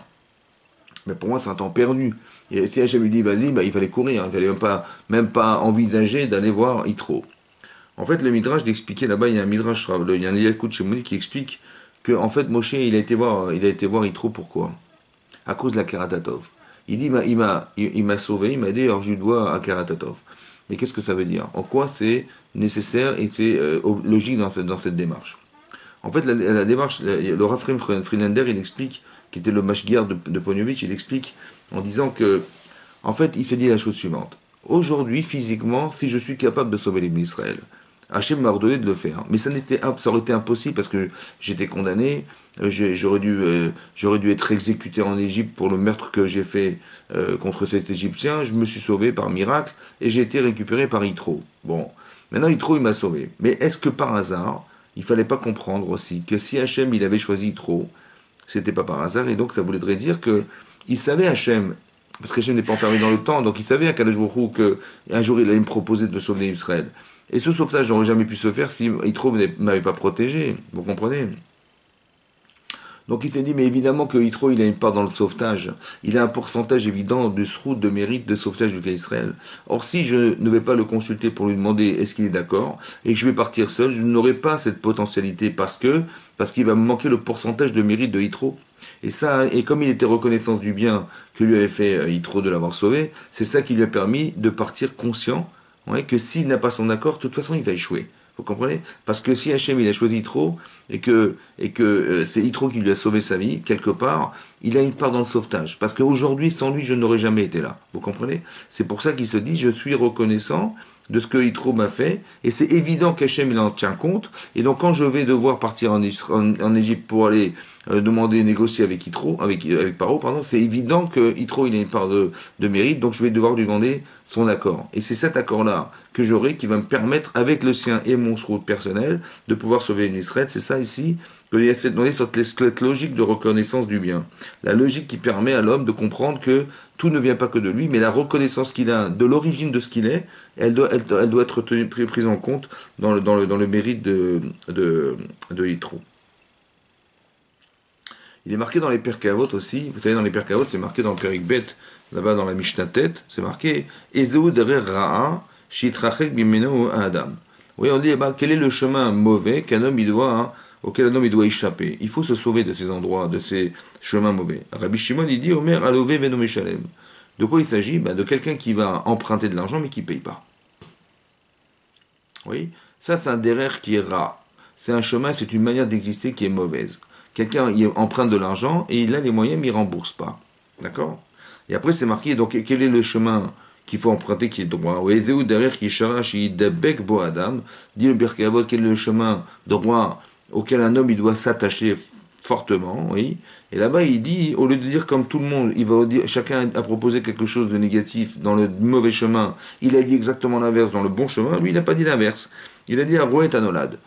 [SPEAKER 1] Mais pour moi, c'est un temps perdu. Et si Hachem lui dit vas-y, bah, il fallait courir. Il fallait même pas, même pas envisager d'aller voir Yitro. En fait, le Midrash d'expliquer là-bas, il y a un Midrash, il y a un Yakut chez qui explique que en fait, Moshe, il a été voir, il a été voir Yitro pourquoi? À cause de la Karatatov. Il dit, il m'a, il m'a sauvé, il m'a dit, alors je lui dois à Karatatov. Mais qu'est-ce que ça veut dire? En quoi c'est nécessaire et c'est euh, logique dans cette, dans cette démarche? En fait, la, démarche, le Rafrim Friedlander, il explique, qui était le mashguer de, de il explique en disant que, en fait, il s'est dit la chose suivante. Aujourd'hui, physiquement, si je suis capable de sauver les d'Israël, Hachem m'a ordonné de le faire. Mais ça, n'était, ça aurait été impossible parce que j'étais condamné, euh, j'aurais dû, euh, j'aurais dû être exécuté en Égypte pour le meurtre que j'ai fait euh, contre cet Égyptien. Je me suis sauvé par miracle et j'ai été récupéré par Yitro. Bon, maintenant Yitro, il m'a sauvé. Mais est-ce que par hasard, il fallait pas comprendre aussi que si Hachem, il avait choisi Yitro, c'était pas par hasard et donc ça voudrait dire que il savait Hachem parce qu'Hachem n'est pas enfermé dans le temps, donc il savait à Kadosh que un jour il allait me proposer de sauver Israël. Et ce sauvetage n'aurait jamais pu se faire si Yitro ne m'avait pas protégé. Vous comprenez? Donc il s'est dit, mais évidemment que Yitro, il a une part dans le sauvetage. Il a un pourcentage évident de route de mérite de sauvetage du cas Israël. Or, si je ne vais pas le consulter pour lui demander est-ce qu'il est d'accord, et que je vais partir seul, je n'aurai pas cette potentialité parce que, parce qu'il va me manquer le pourcentage de mérite de Yitro. Et ça, et comme il était reconnaissance du bien que lui avait fait euh, Yitro de l'avoir sauvé, c'est ça qui lui a permis de partir conscient que s'il n'a pas son accord, de toute façon, il va échouer. Vous comprenez? Parce que si Hachem il a choisi que, et que euh, c'est Yitro qui lui a sauvé sa vie, quelque part, il a une part dans le sauvetage. Parce qu'aujourd'hui, sans lui, je n'aurais jamais été là. Vous comprenez? C'est pour ça qu'il se dit, je suis reconnaissant de ce que Yitro m'a fait, et c'est évident qu'Hachem il en tient compte, et donc quand je vais devoir partir en, Égypte pour aller euh, demander, négocier avec Yitro, avec, Paro, pardon, c'est évident que Yitro il a une part de, de, mérite, donc je vais devoir lui demander son accord. Et c'est cet accord-là que j'aurai qui va me permettre, avec le sien et mon route personnel, de pouvoir sauver une Israël. C'est ça ici qu'il y a cette, cette logique de reconnaissance du bien. La logique qui permet à l'homme de comprendre que tout ne vient pas que de lui, mais la reconnaissance qu'il a de l'origine de ce qu'il est, elle doit, être prise en compte dans le, mérite de, de, de Yitro. Il est marqué dans les Perkavot aussi, vous savez, dans les Perkavot, c'est marqué dans le Perik Bet, là-bas dans la Mishnah Tête, c'est marqué Ra'a, Shitrachek Bimeno Adam. Oui, on dit, eh ben, quel est le chemin mauvais qu'un homme doit hein, auquel un homme il doit échapper. Il faut se sauver de ces endroits, de ces chemins mauvais. Rabbi Shimon, il dit, Omer, alové venomeshalem. De quoi il s'agit? Ben, De quelqu'un qui va emprunter de l'argent mais qui ne paye pas. Oui, ça c'est un derrière qui est rare. C'est un chemin, c'est une manière d'exister qui est mauvaise. Quelqu'un emprunte de l'argent et il a les moyens mais il ne rembourse pas. D'accord? Et après c'est marqué, donc quel est le chemin qu'il faut emprunter qui est droit? Oui, derrière qui bo adam. Dit le Birkavot, quel est le chemin droit auquel un homme il doit s'attacher fortement, oui. Et là-bas, il dit, au lieu de dire comme tout le monde, il va dire, chacun a proposé quelque chose de négatif dans le mauvais chemin, il a dit exactement l'inverse dans le bon chemin, lui, il n'a pas dit l'inverse. Il a dit à à Anolad.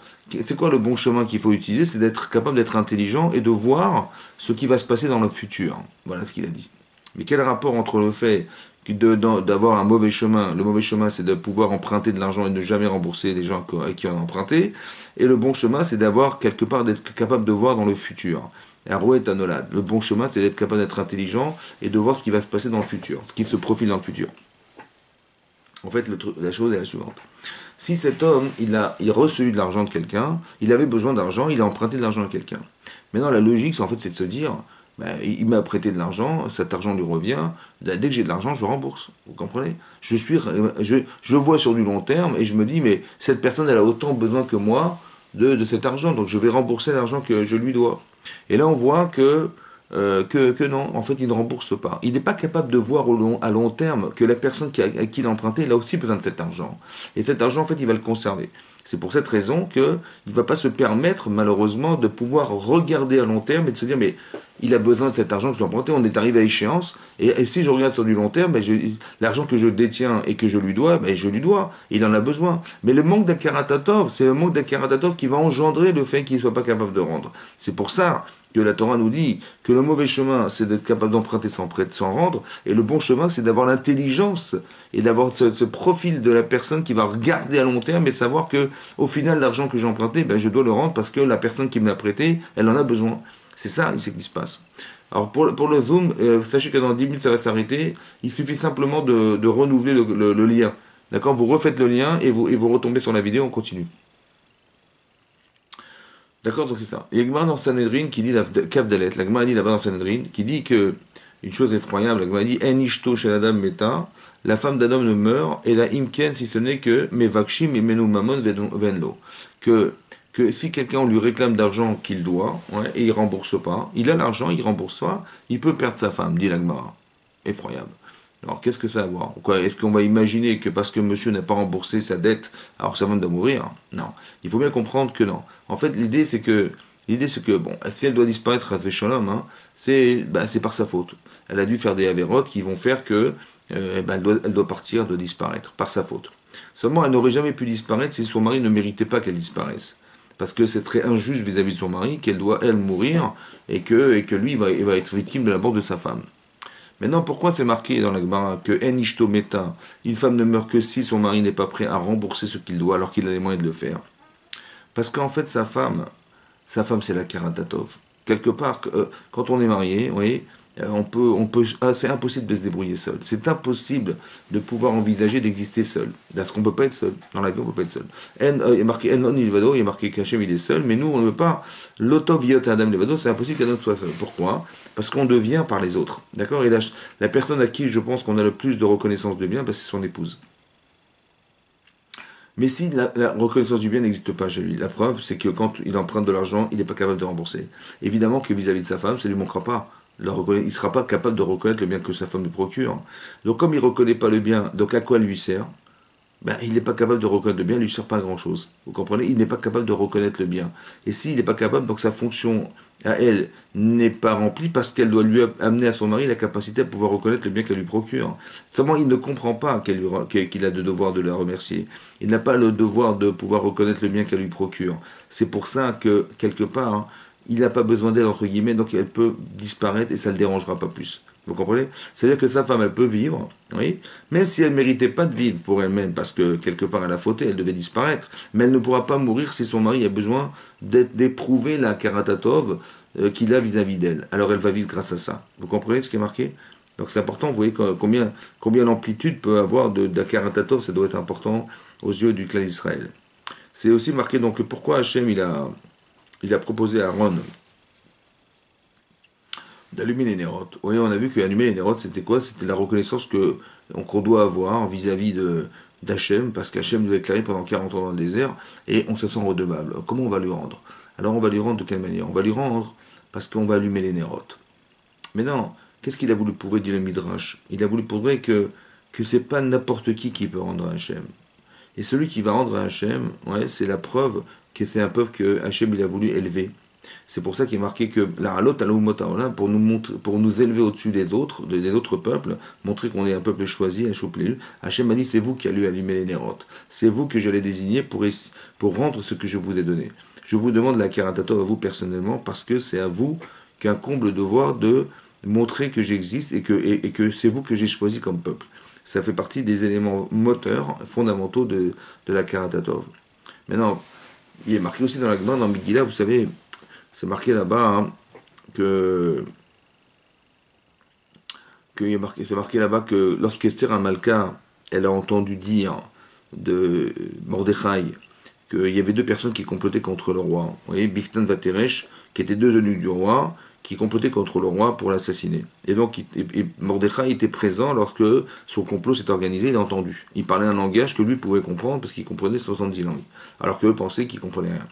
[SPEAKER 1] C'est quoi le bon chemin qu'il faut utiliser? C'est d'être capable d'être intelligent et de voir ce qui va se passer dans le futur. Voilà ce qu'il a dit. Mais quel rapport entre le fait d'avoir un mauvais chemin. Le mauvais chemin, c'est de pouvoir emprunter de l'argent et ne jamais rembourser les gens qui ont emprunté. Et le bon chemin, c'est d'avoir quelque part d'être capable de voir dans le futur. Le bon chemin, c'est d'être capable d'être intelligent et de voir ce qui va se passer dans le futur, ce qui se profile dans le futur. En fait, la chose est la suivante. Si cet homme, il a, il reçu de l'argent de quelqu'un, il avait besoin d'argent, il a emprunté de l'argent à quelqu'un. Maintenant, la logique, en fait, c'est de se dire, ben, il m'a prêté de l'argent, cet argent lui revient, dès que j'ai de l'argent, je rembourse. Vous comprenez? Je, suis, je, je, vois sur du long terme et je me dis, mais cette personne, elle a autant besoin que moi de, de cet argent, donc je vais rembourser l'argent que je lui dois. Et là, on voit que, euh, que, non, en fait, il ne rembourse pas. Il n'est pas capable de voir au long, à long terme que la personne qui a, à qui il a emprunté, il a aussi besoin de cet argent. Et cet argent, en fait, il va le conserver. C'est pour cette raison qu'il ne va pas se permettre, malheureusement, de pouvoir regarder à long terme et de se dire, mais il a besoin de cet argent que je dois emprunter, on est arrivé à échéance, et, si je regarde sur du long terme, ben, l'argent que je détiens et que je lui dois, ben, je lui dois, il en a besoin. Mais le manque d'Akaratatov, c'est le manque d'Akaratatov qui va engendrer le fait qu'il ne soit pas capable de rendre. C'est pour ça que la Torah nous dit que le mauvais chemin, c'est d'être capable d'emprunter sans, sans rendre, et le bon chemin, c'est d'avoir l'intelligence et d'avoir ce, profil de la personne qui va regarder à long terme et savoir que, au final, l'argent que j'ai emprunté, ben, je dois le rendre parce que la personne qui me l'a prêté, elle en a besoin. C'est ça, c'est ce qui se passe. Alors pour, le zoom, euh, sachez que dans 10 minutes ça va s'arrêter. Il suffit simplement de, renouveler le, lien. D'accord? Vous refaites le lien et vous, et vous retombez sur la vidéo, on continue. D'accord Donc c'est ça. Il y a Gmar dans Sanhedrin qui dit la Kavdalet, la Gmar dit là-bas dans Sanhedrin, qui dit que une chose effroyable, la Gmar dit En ishto chez la dame meta, la femme d'un homme ne meurt, et la imken si ce n'est que mevakshim et menu mamon venlo. Que que si quelqu'un lui réclame d'argent qu'il doit, et il rembourse pas, il a l'argent, il rembourse pas, il peut perdre sa femme, dit l'Agmara. Effroyable. Alors qu'est-ce que ça va voir Est-ce qu'on va imaginer que parce que monsieur n'a pas remboursé sa dette, alors sa femme doit mourir Non. Il faut bien comprendre que non. En fait, l'idée c'est que L'idée c'est que, bon, si elle doit disparaître, à Shalom, hein, bah, c'est par sa faute. Elle a dû faire des avérotes qui vont faire que euh, bah, elle, doit, elle, doit, partir, disparaître, par sa faute. Seulement, elle n'aurait jamais pu disparaître si son mari ne méritait pas qu'elle disparaisse parce que c'est très injuste vis-à-vis de son mari, qu'elle doit, elle, mourir, et que, et que lui va, va être victime de la mort de sa femme. Maintenant, pourquoi c'est marqué dans la Gemara que En Meta, une femme ne meurt que si son mari n'est pas prêt à rembourser ce qu'il doit alors qu'il a les moyens de le faire? Parce qu'en fait, sa femme, sa femme, c'est la Karatatov. Quelque part, euh, quand on est marié, vous voyez, on peut, on peut, ah, c'est impossible de se débrouiller seul. C'est impossible de pouvoir envisager d'exister seul. Parce qu'on ne peut pas être seul. Dans la vie, on ne peut pas être seul. Euh, il est marqué En il vado, il est marqué qu'Hachem il est seul, mais nous, on ne veut pas. L'auto-viot Adam Levado, c'est impossible qu'Adam soit seul. Pourquoi? Parce qu'on devient par les autres. D'accord Et la, personne à qui je pense qu'on a le plus de reconnaissance de bien, ben, c'est son épouse. Mais si la, la reconnaissance du bien n'existe pas chez lui, la preuve, c'est que quand il emprunte de l'argent, il n'est pas capable de rembourser. Évidemment que vis-à-vis de sa femme, ça ne lui manquera pas il ne sera pas capable de reconnaître le bien que sa femme lui procure. Donc comme il ne reconnaît pas le bien, donc à quoi lui sert? Ben, il n'est pas capable de reconnaître le bien, il ne lui sert pas à grand-chose. Vous comprenez? Il n'est pas capable de reconnaître le bien. Et s'il n'est pas capable, donc sa fonction à elle n'est pas remplie parce qu'elle doit lui amener à son mari la capacité à pouvoir reconnaître le bien qu'elle lui procure. Seulement, il ne comprend pas qu'il a le devoir de la remercier. Il n'a pas le devoir de pouvoir reconnaître le bien qu'elle lui procure. C'est pour ça que, quelque part, hein, il n'a pas besoin d'elle, entre guillemets, donc elle peut disparaître et ça ne le dérangera pas plus. Vous comprenez? C'est-à-dire que sa femme, elle peut vivre, oui, même si elle ne méritait pas de vivre pour elle-même, parce que quelque part elle a fauté, elle devait disparaître, mais elle ne pourra pas mourir si son mari a besoin d'éprouver la karatatov euh, qu'il a vis-à-vis d'elle. Alors elle va vivre grâce à ça. Vous comprenez ce qui est marqué? Donc c'est important, vous voyez combien, combien l'amplitude peut avoir de, la karatatov, ça doit être important aux yeux du clan d'Israël. C'est aussi marqué donc pourquoi Hachem il a il a proposé à Aaron d'allumer les nérotes. Oui, on a vu qu'allumer les nérotes, c'était quoi? C'était la reconnaissance que qu'on doit avoir vis-à-vis d'Hachem, parce qu'Hachem nous a éclairé pendant 40 ans dans le désert, et on se sent redevable. Comment on va lui rendre? Alors on va lui rendre de quelle manière? On va lui rendre parce qu'on va allumer les nérotes. Mais non, qu'est-ce qu'il a voulu prouver du Midrash? Il a voulu prouver que, que c'est pas n'importe qui qui peut rendre Hachem. Et celui qui va rendre Hachem, ouais, c'est la preuve que c'est un peuple que Hachem il a voulu élever. C'est pour ça qu'il est marqué que la halot pour nous pour nous élever au-dessus des autres, des autres peuples, montrer qu'on est un peuple choisi. Hachem m'a dit c'est vous qui allez allumer les nérotes. C'est vous que j'allais désigner pour, pour rendre ce que je vous ai donné. Je vous demande la karatatov à vous personnellement parce que c'est à vous qu'un comble devoir de montrer que j'existe et que, et, que c'est vous que j'ai choisi comme peuple. Ça fait partie des éléments moteurs fondamentaux de, la karatatov. Maintenant, il est marqué aussi dans la dans Megillah, vous savez, c'est marqué là-bas hein, que c'est marqué là-bas que lorsqu'Esther Amalka, elle a entendu dire de Mordechai qu'il y avait deux personnes qui complotaient contre le roi. Vous Vateresh, qui étaient deux eunuques du roi, qui complotaient contre le roi pour l'assassiner. Et donc Mordechai était présent lorsque son complot s'est organisé, il a entendu. Il parlait un langage que lui pouvait comprendre parce qu'il comprenait 70 langues, alors qu'eux pensaient qu'il comprenait rien.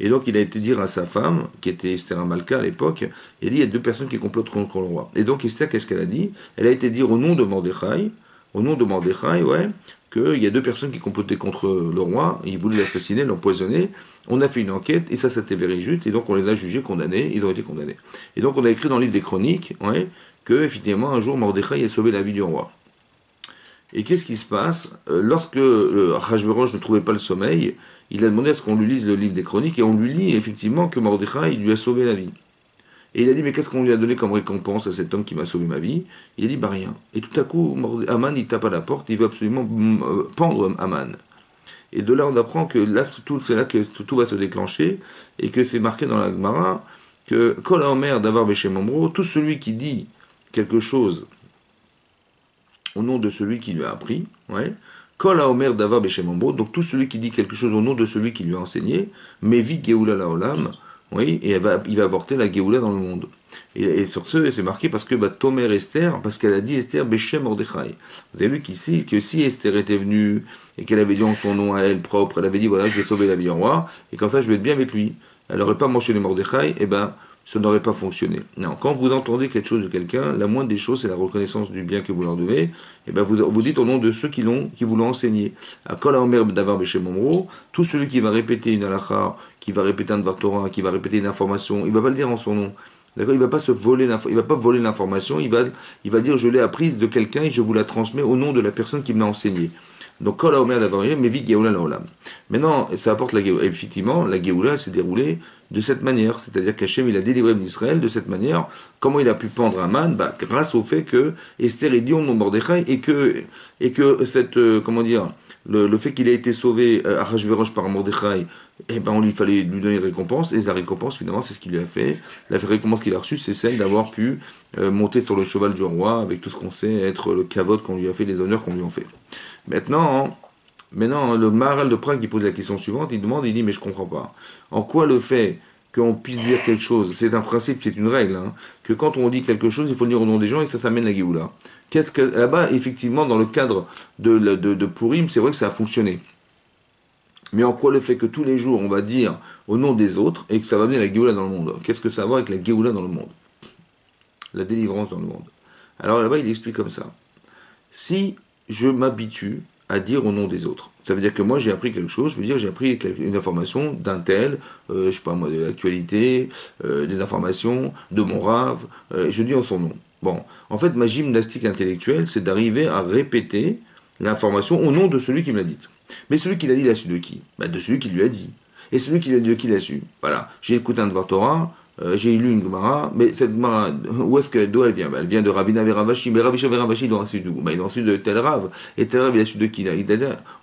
[SPEAKER 1] Et donc il a été dire à sa femme, qui était Esther Amalka à l'époque, il a dit il y a deux personnes qui complotent contre le roi. Et donc Esther, qu'est-ce qu'elle a dit? Elle a été dire au nom de Mordechai, au nom de Mordechai, ouais, qu'il y a deux personnes qui complotaient contre le roi, ils voulaient l'assassiner, l'empoisonner. On a fait une enquête, et ça, c'était juste, et donc on les a jugés, condamnés, ils ont été condamnés. Et donc on a écrit dans le livre des chroniques, ouais, que, un jour, Mordechai a sauvé la vie du roi. Et qu'est-ce qui se passe? Euh, Lorsque le ne trouvait pas le sommeil, il a demandé à ce qu'on lui lise le livre des chroniques, et on lui lit effectivement que Mordechai lui a sauvé la vie. Et il a dit, mais qu'est-ce qu'on lui a donné comme récompense à cet homme qui m'a sauvé ma vie? Il a dit, bah rien. Et tout à coup, Aman, il tape à la porte, il veut absolument euh, pendre Aman. Et de là, on apprend que là, c'est là que tout va se déclencher, et que c'est marqué dans la Gemara que Kol Omer Davar Momro, tout celui qui dit quelque chose au nom de celui qui lui a appris, ouais, Kol Omer Davar Momro, donc tout celui qui dit quelque chose au nom de celui qui lui a enseigné, Mevi Geoula Laolam, oui, et va, il va avorter la Géoula dans le monde. Et, sur ce, c'est marqué parce que bah, Tomer Esther, parce qu'elle a dit Esther Béchem Mordechai. Vous avez vu qu'ici, que si Esther était venue et qu'elle avait dit en son nom à elle propre, elle avait dit voilà, je vais sauver la vie en roi, et comme ça je vais être bien avec lui. Elle n'aurait pas mentionné Mordechai, et ben ça n'aurait pas fonctionné. Non, quand vous entendez quelque chose de quelqu'un, la moindre des choses, c'est la reconnaissance du bien que vous leur devez. Et eh ben vous, vous dites au nom de ceux qui l'ont, qui vous l'ont enseigné. À Omer Davar Momro, tout celui qui va répéter une halakha, qui va répéter un Dvar qui va répéter une information, il va pas le dire en son nom. D'accord? Il va pas se voler il va pas voler l'information, il va, il va dire je l'ai apprise de quelqu'un et je vous la transmets au nom de la personne qui me l'a enseigné. Donc, Kol Omer Davar mais vite Geoula. Maintenant, ça apporte la Géoula. Effectivement, la Géoula s'est déroulée de cette manière. C'est-à-dire qu'Hachem, il a délivré d'Israël de cette manière. Comment il a pu pendre Aman bah, Grâce au fait que Esther est dit au nom Mordechai et que, et que cette, euh, comment dire, le, fait qu'il ait été sauvé à euh, par Mordechai, eh ben, on lui fallait lui donner une récompense, et la récompense, finalement, c'est ce qu'il lui a fait. La récompense qu'il a reçue, c'est celle d'avoir pu euh, monter sur le cheval du roi, avec tout ce qu'on sait être le cavote qu'on lui a fait, les honneurs qu'on lui a fait. Maintenant, Maintenant, le Maharal de Prague, il pose la question suivante, il demande, il dit, mais je comprends pas. En quoi le fait qu'on puisse dire quelque chose, c'est un principe, c'est une règle, hein, que quand on dit quelque chose, il faut le dire au nom des gens et ça s'amène à Géoula. Qu'est-ce que, là-bas, effectivement, dans le cadre de, de, Purim, c'est vrai que ça a fonctionné. Mais en quoi le fait que tous les jours, on va dire au nom des autres et que ça va amener la Géoula dans le monde? Qu'est-ce que ça va avec la Géoula dans le monde? La délivrance dans le monde. Alors là-bas, il explique comme ça. Si je m'habitue à dire au nom des autres. Ça veut dire que moi j'ai appris quelque chose, je veux dire j'ai appris une information d'un tel, euh, je sais pas moi, de l'actualité, euh, des informations, de mon rave, euh, je dis en son nom. Bon, en fait ma gymnastique intellectuelle c'est d'arriver à répéter l'information au nom de celui qui me l'a dite. Mais celui qui l'a dit, il a su de qui? Bah, De celui qui lui a dit. Et celui qui l'a dit, de qui l'a su? Voilà, j'ai écouté un Dvar Torah, euh, j'ai lu une Gemara, mais cette Gemara, d'où elle vient? Ben, Elle vient de Ravina Veravashi, mais Ravisha Veravashi, il doit su d'où ben, Il doit su de Tel Rav, et Tel Rav, il a su de qui?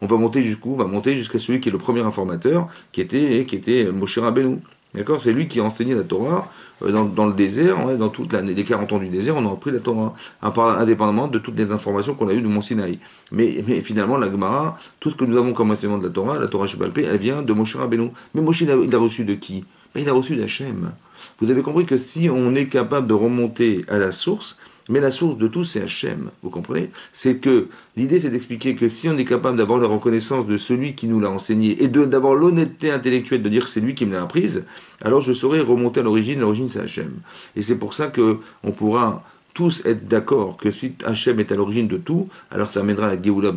[SPEAKER 1] On va monter jusqu'où? On va monter jusqu'à celui qui est le premier informateur, qui était, qui était Moshe Rabbeinu. D'accord? C'est lui qui a enseigné la Torah euh, dans, le désert, dans toute l'année, les 40 ans du désert, on a appris la Torah, indépendamment de toutes les informations qu'on a eues de Mont Sinaï. Mais, finalement, la Gemara, tout ce que nous avons comme enseignement de la Torah, la Torah Shebalpé, elle vient de Moshe Rabbeinu. Mais Moshe, il a, reçu de qui? Il a reçu d'Hachem. Vous avez compris que si on est capable de remonter à la source, mais la source de tout, c'est Hachem, vous comprenez? C'est que l'idée, c'est d'expliquer que si on est capable d'avoir la reconnaissance de celui qui nous l'a enseigné et d'avoir l'honnêteté intellectuelle de dire que c'est lui qui me l'a apprise, alors je saurais remonter à l'origine. L'origine, c'est Hachem. Et c'est pour ça que on pourra tous être d'accord que si Hachem est à l'origine de tout, alors ça amènera la Géoula.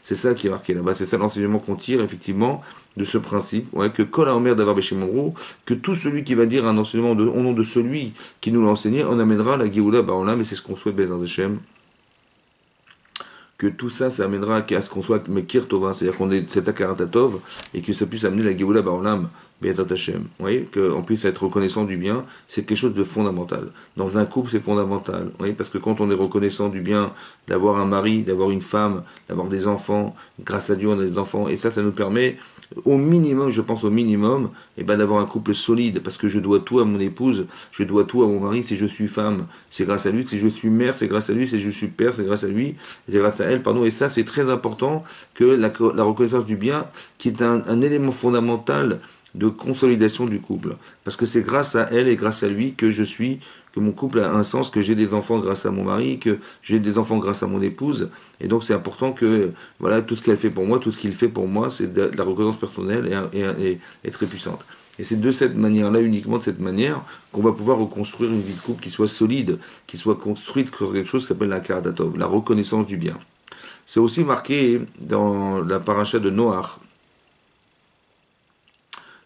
[SPEAKER 1] C'est ça qui est marqué là-bas. C'est ça l'enseignement qu'on tire effectivement de ce principe, ouais, que Kol Omer d'avoir Monro, que tout celui qui va dire un enseignement au nom de celui qui nous l'a enseigné, on amènera la Géoula Baonam, et c'est ce qu'on souhaite, Bézard Hachem que tout ça, ça amènera à ce qu'on soit Mekir Tova, c'est-à-dire qu'on ait cet Akaratatov et que ça puisse amener la Géoula Baolam, Be'ezat Hashem. Vous voyez, qu'on puisse être reconnaissant du bien, c'est quelque chose de fondamental. Dans un couple, c'est fondamental. Vous voyez, parce que quand on est reconnaissant du bien, d'avoir un mari, d'avoir une femme, d'avoir des enfants, grâce à Dieu, on a des enfants, et ça, ça nous permet au minimum, je pense au minimum, et eh ben, d'avoir un couple solide, parce que je dois tout à mon épouse, je dois tout à mon mari, si je suis femme, c'est grâce à lui, si je suis mère, c'est grâce à lui, si je suis père, c'est grâce à lui, c'est grâce à elle, pardon, et ça c'est très important que la, reconnaissance du bien, qui est un élément fondamental de consolidation du couple. Parce que c'est grâce à elle et grâce à lui que je suis, que mon couple a un sens, que j'ai des enfants grâce à mon mari, que j'ai des enfants grâce à mon épouse. Et donc c'est important que voilà tout ce qu'elle fait pour moi, tout ce qu'il fait pour moi, c'est de, la reconnaissance personnelle et, et, très puissante. Et c'est de cette manière-là, uniquement de cette manière, qu'on va pouvoir reconstruire une vie de couple qui soit solide, qui soit construite sur quelque chose qui s'appelle la karadatov, la reconnaissance du bien. C'est aussi marqué dans la paracha de Noach,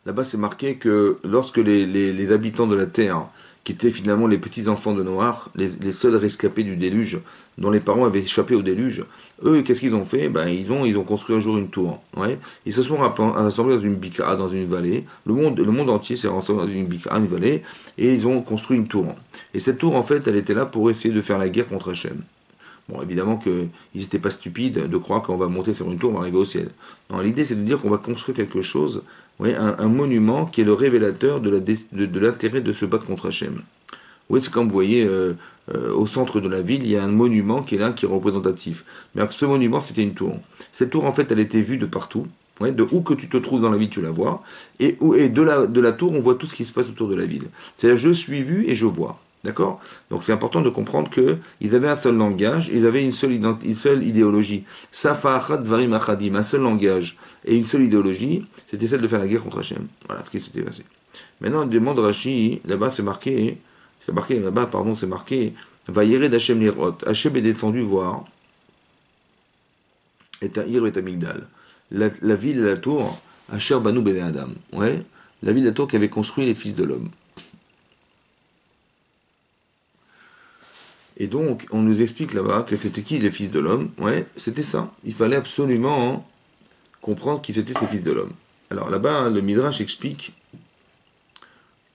[SPEAKER 1] Là-bas, c'est marqué que lorsque les, habitants de la terre, qui étaient finalement les petits-enfants de Noir, les, seuls rescapés du déluge, dont les parents avaient échappé au déluge, eux, qu'est-ce qu'ils ont fait? Ben, ils, ont, construit un jour une tour. Ouais. Ils se sont rassemblés dans une bika, dans une vallée. Le monde, le monde entier s'est rassemblé dans une bika, une vallée, et ils ont construit une tour. Et cette tour, en fait, elle était là pour essayer de faire la guerre contre Hachem. Bon, évidemment qu'ils n'étaient pas stupides de croire qu'on va monter sur une tour, on va arriver au ciel. Non, l'idée c'est de dire qu'on va construire quelque chose un, monument qui est le révélateur de l'intérêt de, de, se battre contre Hachem. Oui, c'est comme vous voyez, euh, euh, au centre de la ville, il y a un monument qui est là, qui est représentatif. Mais ce monument, c'était une tour. Cette tour, en fait, elle était vue de partout. de où que tu te trouves dans la ville, tu la vois. Et, de la tour, on voit tout ce qui se passe autour de la ville. C'est-à-dire, je suis vu et je vois. Donc c'est important de comprendre qu'ils avaient un seul langage, ils avaient une seule, une seule idéologie. Safahat varim achadim, un seul langage et une seule idéologie, c'était celle de faire la guerre contre Hachem. Voilà ce qui s'était passé. Maintenant, on demande Rashi, là-bas c'est marqué, c'est marqué là-bas, pardon, c'est marqué, Vayere d'Hachem Lirot. Hachem est descendu voir, et Tahir et Amigdal. La, la ville et la tour, Asher Banu Ben Adam. Ouais, la ville et la tour qui avait construit les fils de l'homme. Et donc, on nous explique là-bas que c'était qui les fils de l'homme? Ouais, c'était ça. Il fallait absolument comprendre qui c'était ces fils de l'homme. Alors là-bas, le Midrash explique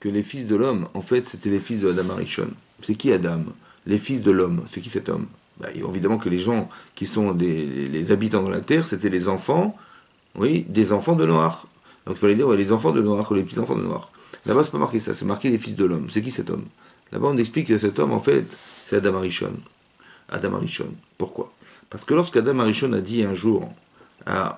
[SPEAKER 1] que les fils de l'homme, en fait, c'était les fils de Adam Arishon. C'est qui Adam? Les fils de l'homme. C'est qui cet homme? Bah, Évidemment que les gens qui sont les habitants de la terre, c'était les enfants, oui, des enfants de Noir. Donc il fallait dire les enfants de Noir, ou les petits-enfants de Noir. Là-bas, c'est pas marqué ça, c'est marqué les fils de l'homme. C'est qui cet homme? Là-bas, on explique que cet homme, en fait, c'est Adam Arishon. Adam Arishon. Pourquoi? Parce que lorsqu'Adam Arishon a dit un jour à,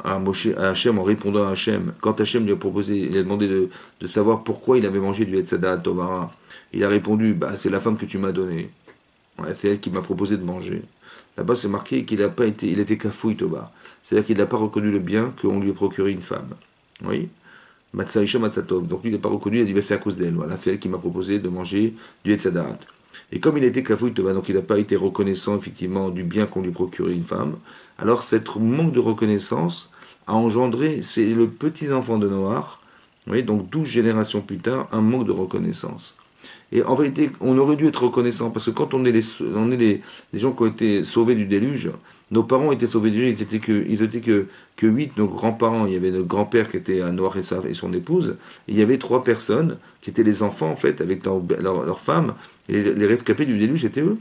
[SPEAKER 1] Hachem, en répondant à Hachem, quand Hachem lui a proposé, il a demandé de, savoir pourquoi il avait mangé du Etzada Tovara, il a répondu bah, C'est la femme que tu m'as donnée. c'est elle qui m'a proposé de manger. Là-bas, c'est marqué qu'il n'a pas été, il était kafouille Tova. C'est-à-dire qu'il n'a pas reconnu le bien qu'on lui ait procuré une femme. Oui? Matsaïcha Matsatov. Donc il n'a pas reconnu, il a dit bah, c'est à cause d'elle. Voilà, c'est elle qui m'a proposé de manger du Etzadarat. Et comme il était kafouille donc il n'a pas été reconnaissant effectivement du bien qu'on lui procurait une femme, alors cette manque de reconnaissance a engendré, c'est le petit enfant de Noir, donc 12 générations plus tard, un manque de reconnaissance. Et en vérité, on aurait dû être reconnaissant, parce que quand on est les, gens qui ont été sauvés du déluge, nos parents étaient sauvés du déluge, ils étaient que, ils étaient que, que 8, nos grands-parents, il y avait notre grand-père qui était à Noir et, son épouse, il y avait trois personnes qui étaient les enfants, en fait, avec leur, leur, femme, et les, rescapés du déluge, c'était eux.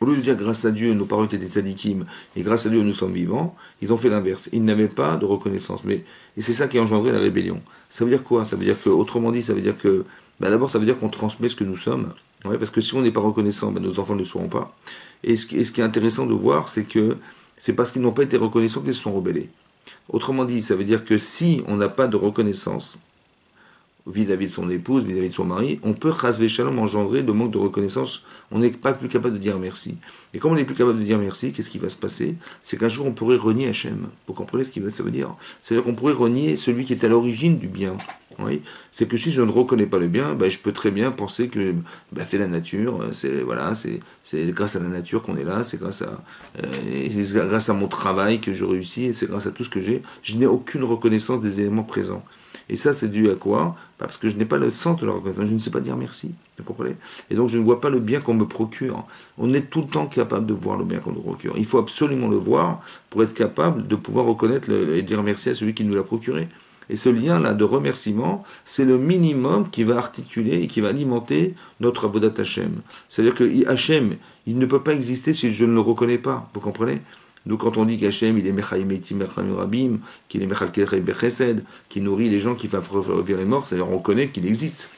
[SPEAKER 1] Au lieu de dire grâce à Dieu, nos parents étaient des sadikim, et grâce à Dieu, nous sommes vivants, ils ont fait l'inverse. Ils n'avaient pas de reconnaissance. Et c'est ça qui a engendré la rébellion. Ça veut dire quoi? Ça veut dire que, autrement dit, ça veut dire que bah, d'abord, ça veut dire qu'on transmet ce que nous sommes. parce que si on n'est pas reconnaissant, bah, nos enfants ne le seront pas. Et ce, qui, est intéressant de voir, c'est que c'est parce qu'ils n'ont pas été reconnaissants qu'ils se sont rebellés. Autrement dit, ça veut dire que si on n'a pas de reconnaissance vis-à-vis de son épouse, vis-à-vis de son mari, on peut, rasver shalom, engendrer de manque de reconnaissance. On n'est pas plus capable de dire merci. Et comme on n'est plus capable de dire merci, qu'est-ce qui va se passer? C'est qu'un jour, on pourrait renier Hachem. Vous comprenez ce que ça veut dire? C'est-à-dire qu'on pourrait renier celui qui est à l'origine du bien. C'est que si je ne reconnais pas le bien, ben, je peux très bien penser que ben, c'est la nature, c'est voilà, c'est grâce à la nature qu'on est là, c'est grâce à euh, grâce à mon travail que je réussis, c'est grâce à tout ce que j'ai. Je n'ai aucune reconnaissance des éléments présents. Et ça, c'est dû à quoi? Parce que je n'ai pas le sens de la reconnaissance, je ne sais pas dire merci. Et donc, je ne vois pas le bien qu'on me procure. On est tout le temps capable de voir le bien qu'on nous procure. Il faut absolument le voir pour être capable de pouvoir reconnaître et dire merci à celui qui nous l'a procuré. Et ce lien-là de remerciement, c'est le minimum qui va articuler et qui va alimenter notre avodat Hashem. C'est-à-dire que Hashem, il ne peut pas exister si je ne le reconnais pas. Vous comprenez? Donc quand on dit qu'Hachem, il est Mechaïmeti Rabim, qu'il est Mechal Bechesed, qui nourrit les gens, qui fait revivre les morts, c'est-à-dire on reconnaît qu'il existe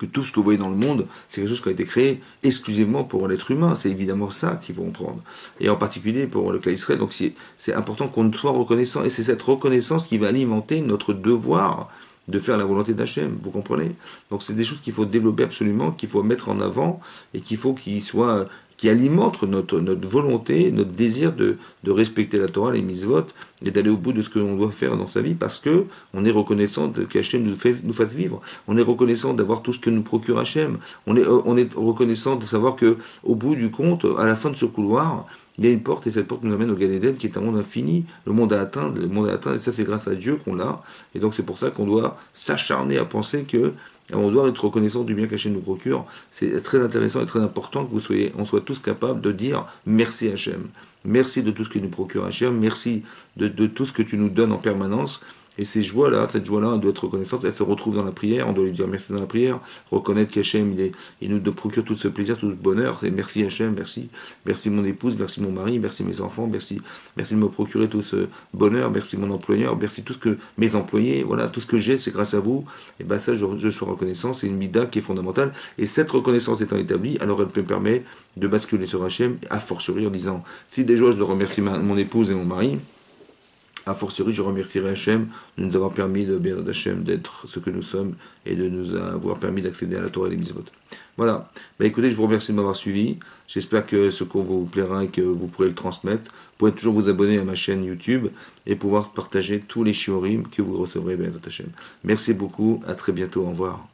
[SPEAKER 1] que tout ce que vous voyez dans le monde, c'est quelque chose qui a été créé exclusivement pour l'être humain. C'est évidemment ça qu'il faut comprendre. Et en particulier pour le clan Israël. Donc c'est important qu'on soit reconnaissant. Et c'est cette reconnaissance qui va alimenter notre devoir de faire la volonté d'Hachem, vous comprenez? Donc c'est des choses qu'il faut développer absolument, qu'il faut mettre en avant et qu'il faut qu'ils soient qui alimente notre, volonté, notre désir de, respecter la Torah, les mises-votes, et d'aller au bout de ce que l'on doit faire dans sa vie, parce que on est reconnaissant qu'Hachem nous, nous fasse vivre. On est reconnaissant d'avoir tout ce que nous procure Hachem. On est, on est reconnaissant de savoir que au bout du compte, à la fin de ce couloir, il y a une porte et cette porte nous amène au Gan Eden qui est un monde infini, le monde à atteindre, le monde à atteindre, et ça c'est grâce à Dieu qu'on l'a. Et donc c'est pour ça qu'on doit s'acharner à penser que on doit être reconnaissant du bien qu'Hachem nous procure. C'est très intéressant et très important que vous soyez, on soit tous capables de dire merci Hachem. Merci de tout ce que nous procure Hachem. Merci de, tout ce que tu nous donnes en permanence. Et ces joies-là, cette joie-là, elle doit être reconnaissante, elle se retrouve dans la prière, on doit lui dire merci dans la prière, reconnaître qu'Hachem, il, nous procure tout ce plaisir, tout ce bonheur, et merci Hachem, merci, merci mon épouse, merci mon mari, merci mes enfants, merci, merci de me procurer tout ce bonheur, merci mon employeur, merci tout ce que mes employés, voilà, tout ce que j'ai, c'est grâce à vous, et bien ça, je, suis reconnaissant, c'est une mida qui est fondamentale, et cette reconnaissance étant établie, alors elle me permet de basculer sur Hachem, à fortiori en disant, si déjà je dois remercier mon épouse et mon mari, a fortiori, je remercierai Hachem de nous avoir permis de bien Hachem d'être ce que nous sommes et de nous avoir permis d'accéder à la Torah et les. Voilà. Bah écoutez, je vous remercie de m'avoir suivi. J'espère que ce cours vous plaira et que vous pourrez le transmettre. Vous pouvez toujours vous abonner à ma chaîne YouTube et pouvoir partager tous les shiurim que vous recevrez, bien Hachem. Merci beaucoup. À très bientôt. Au revoir.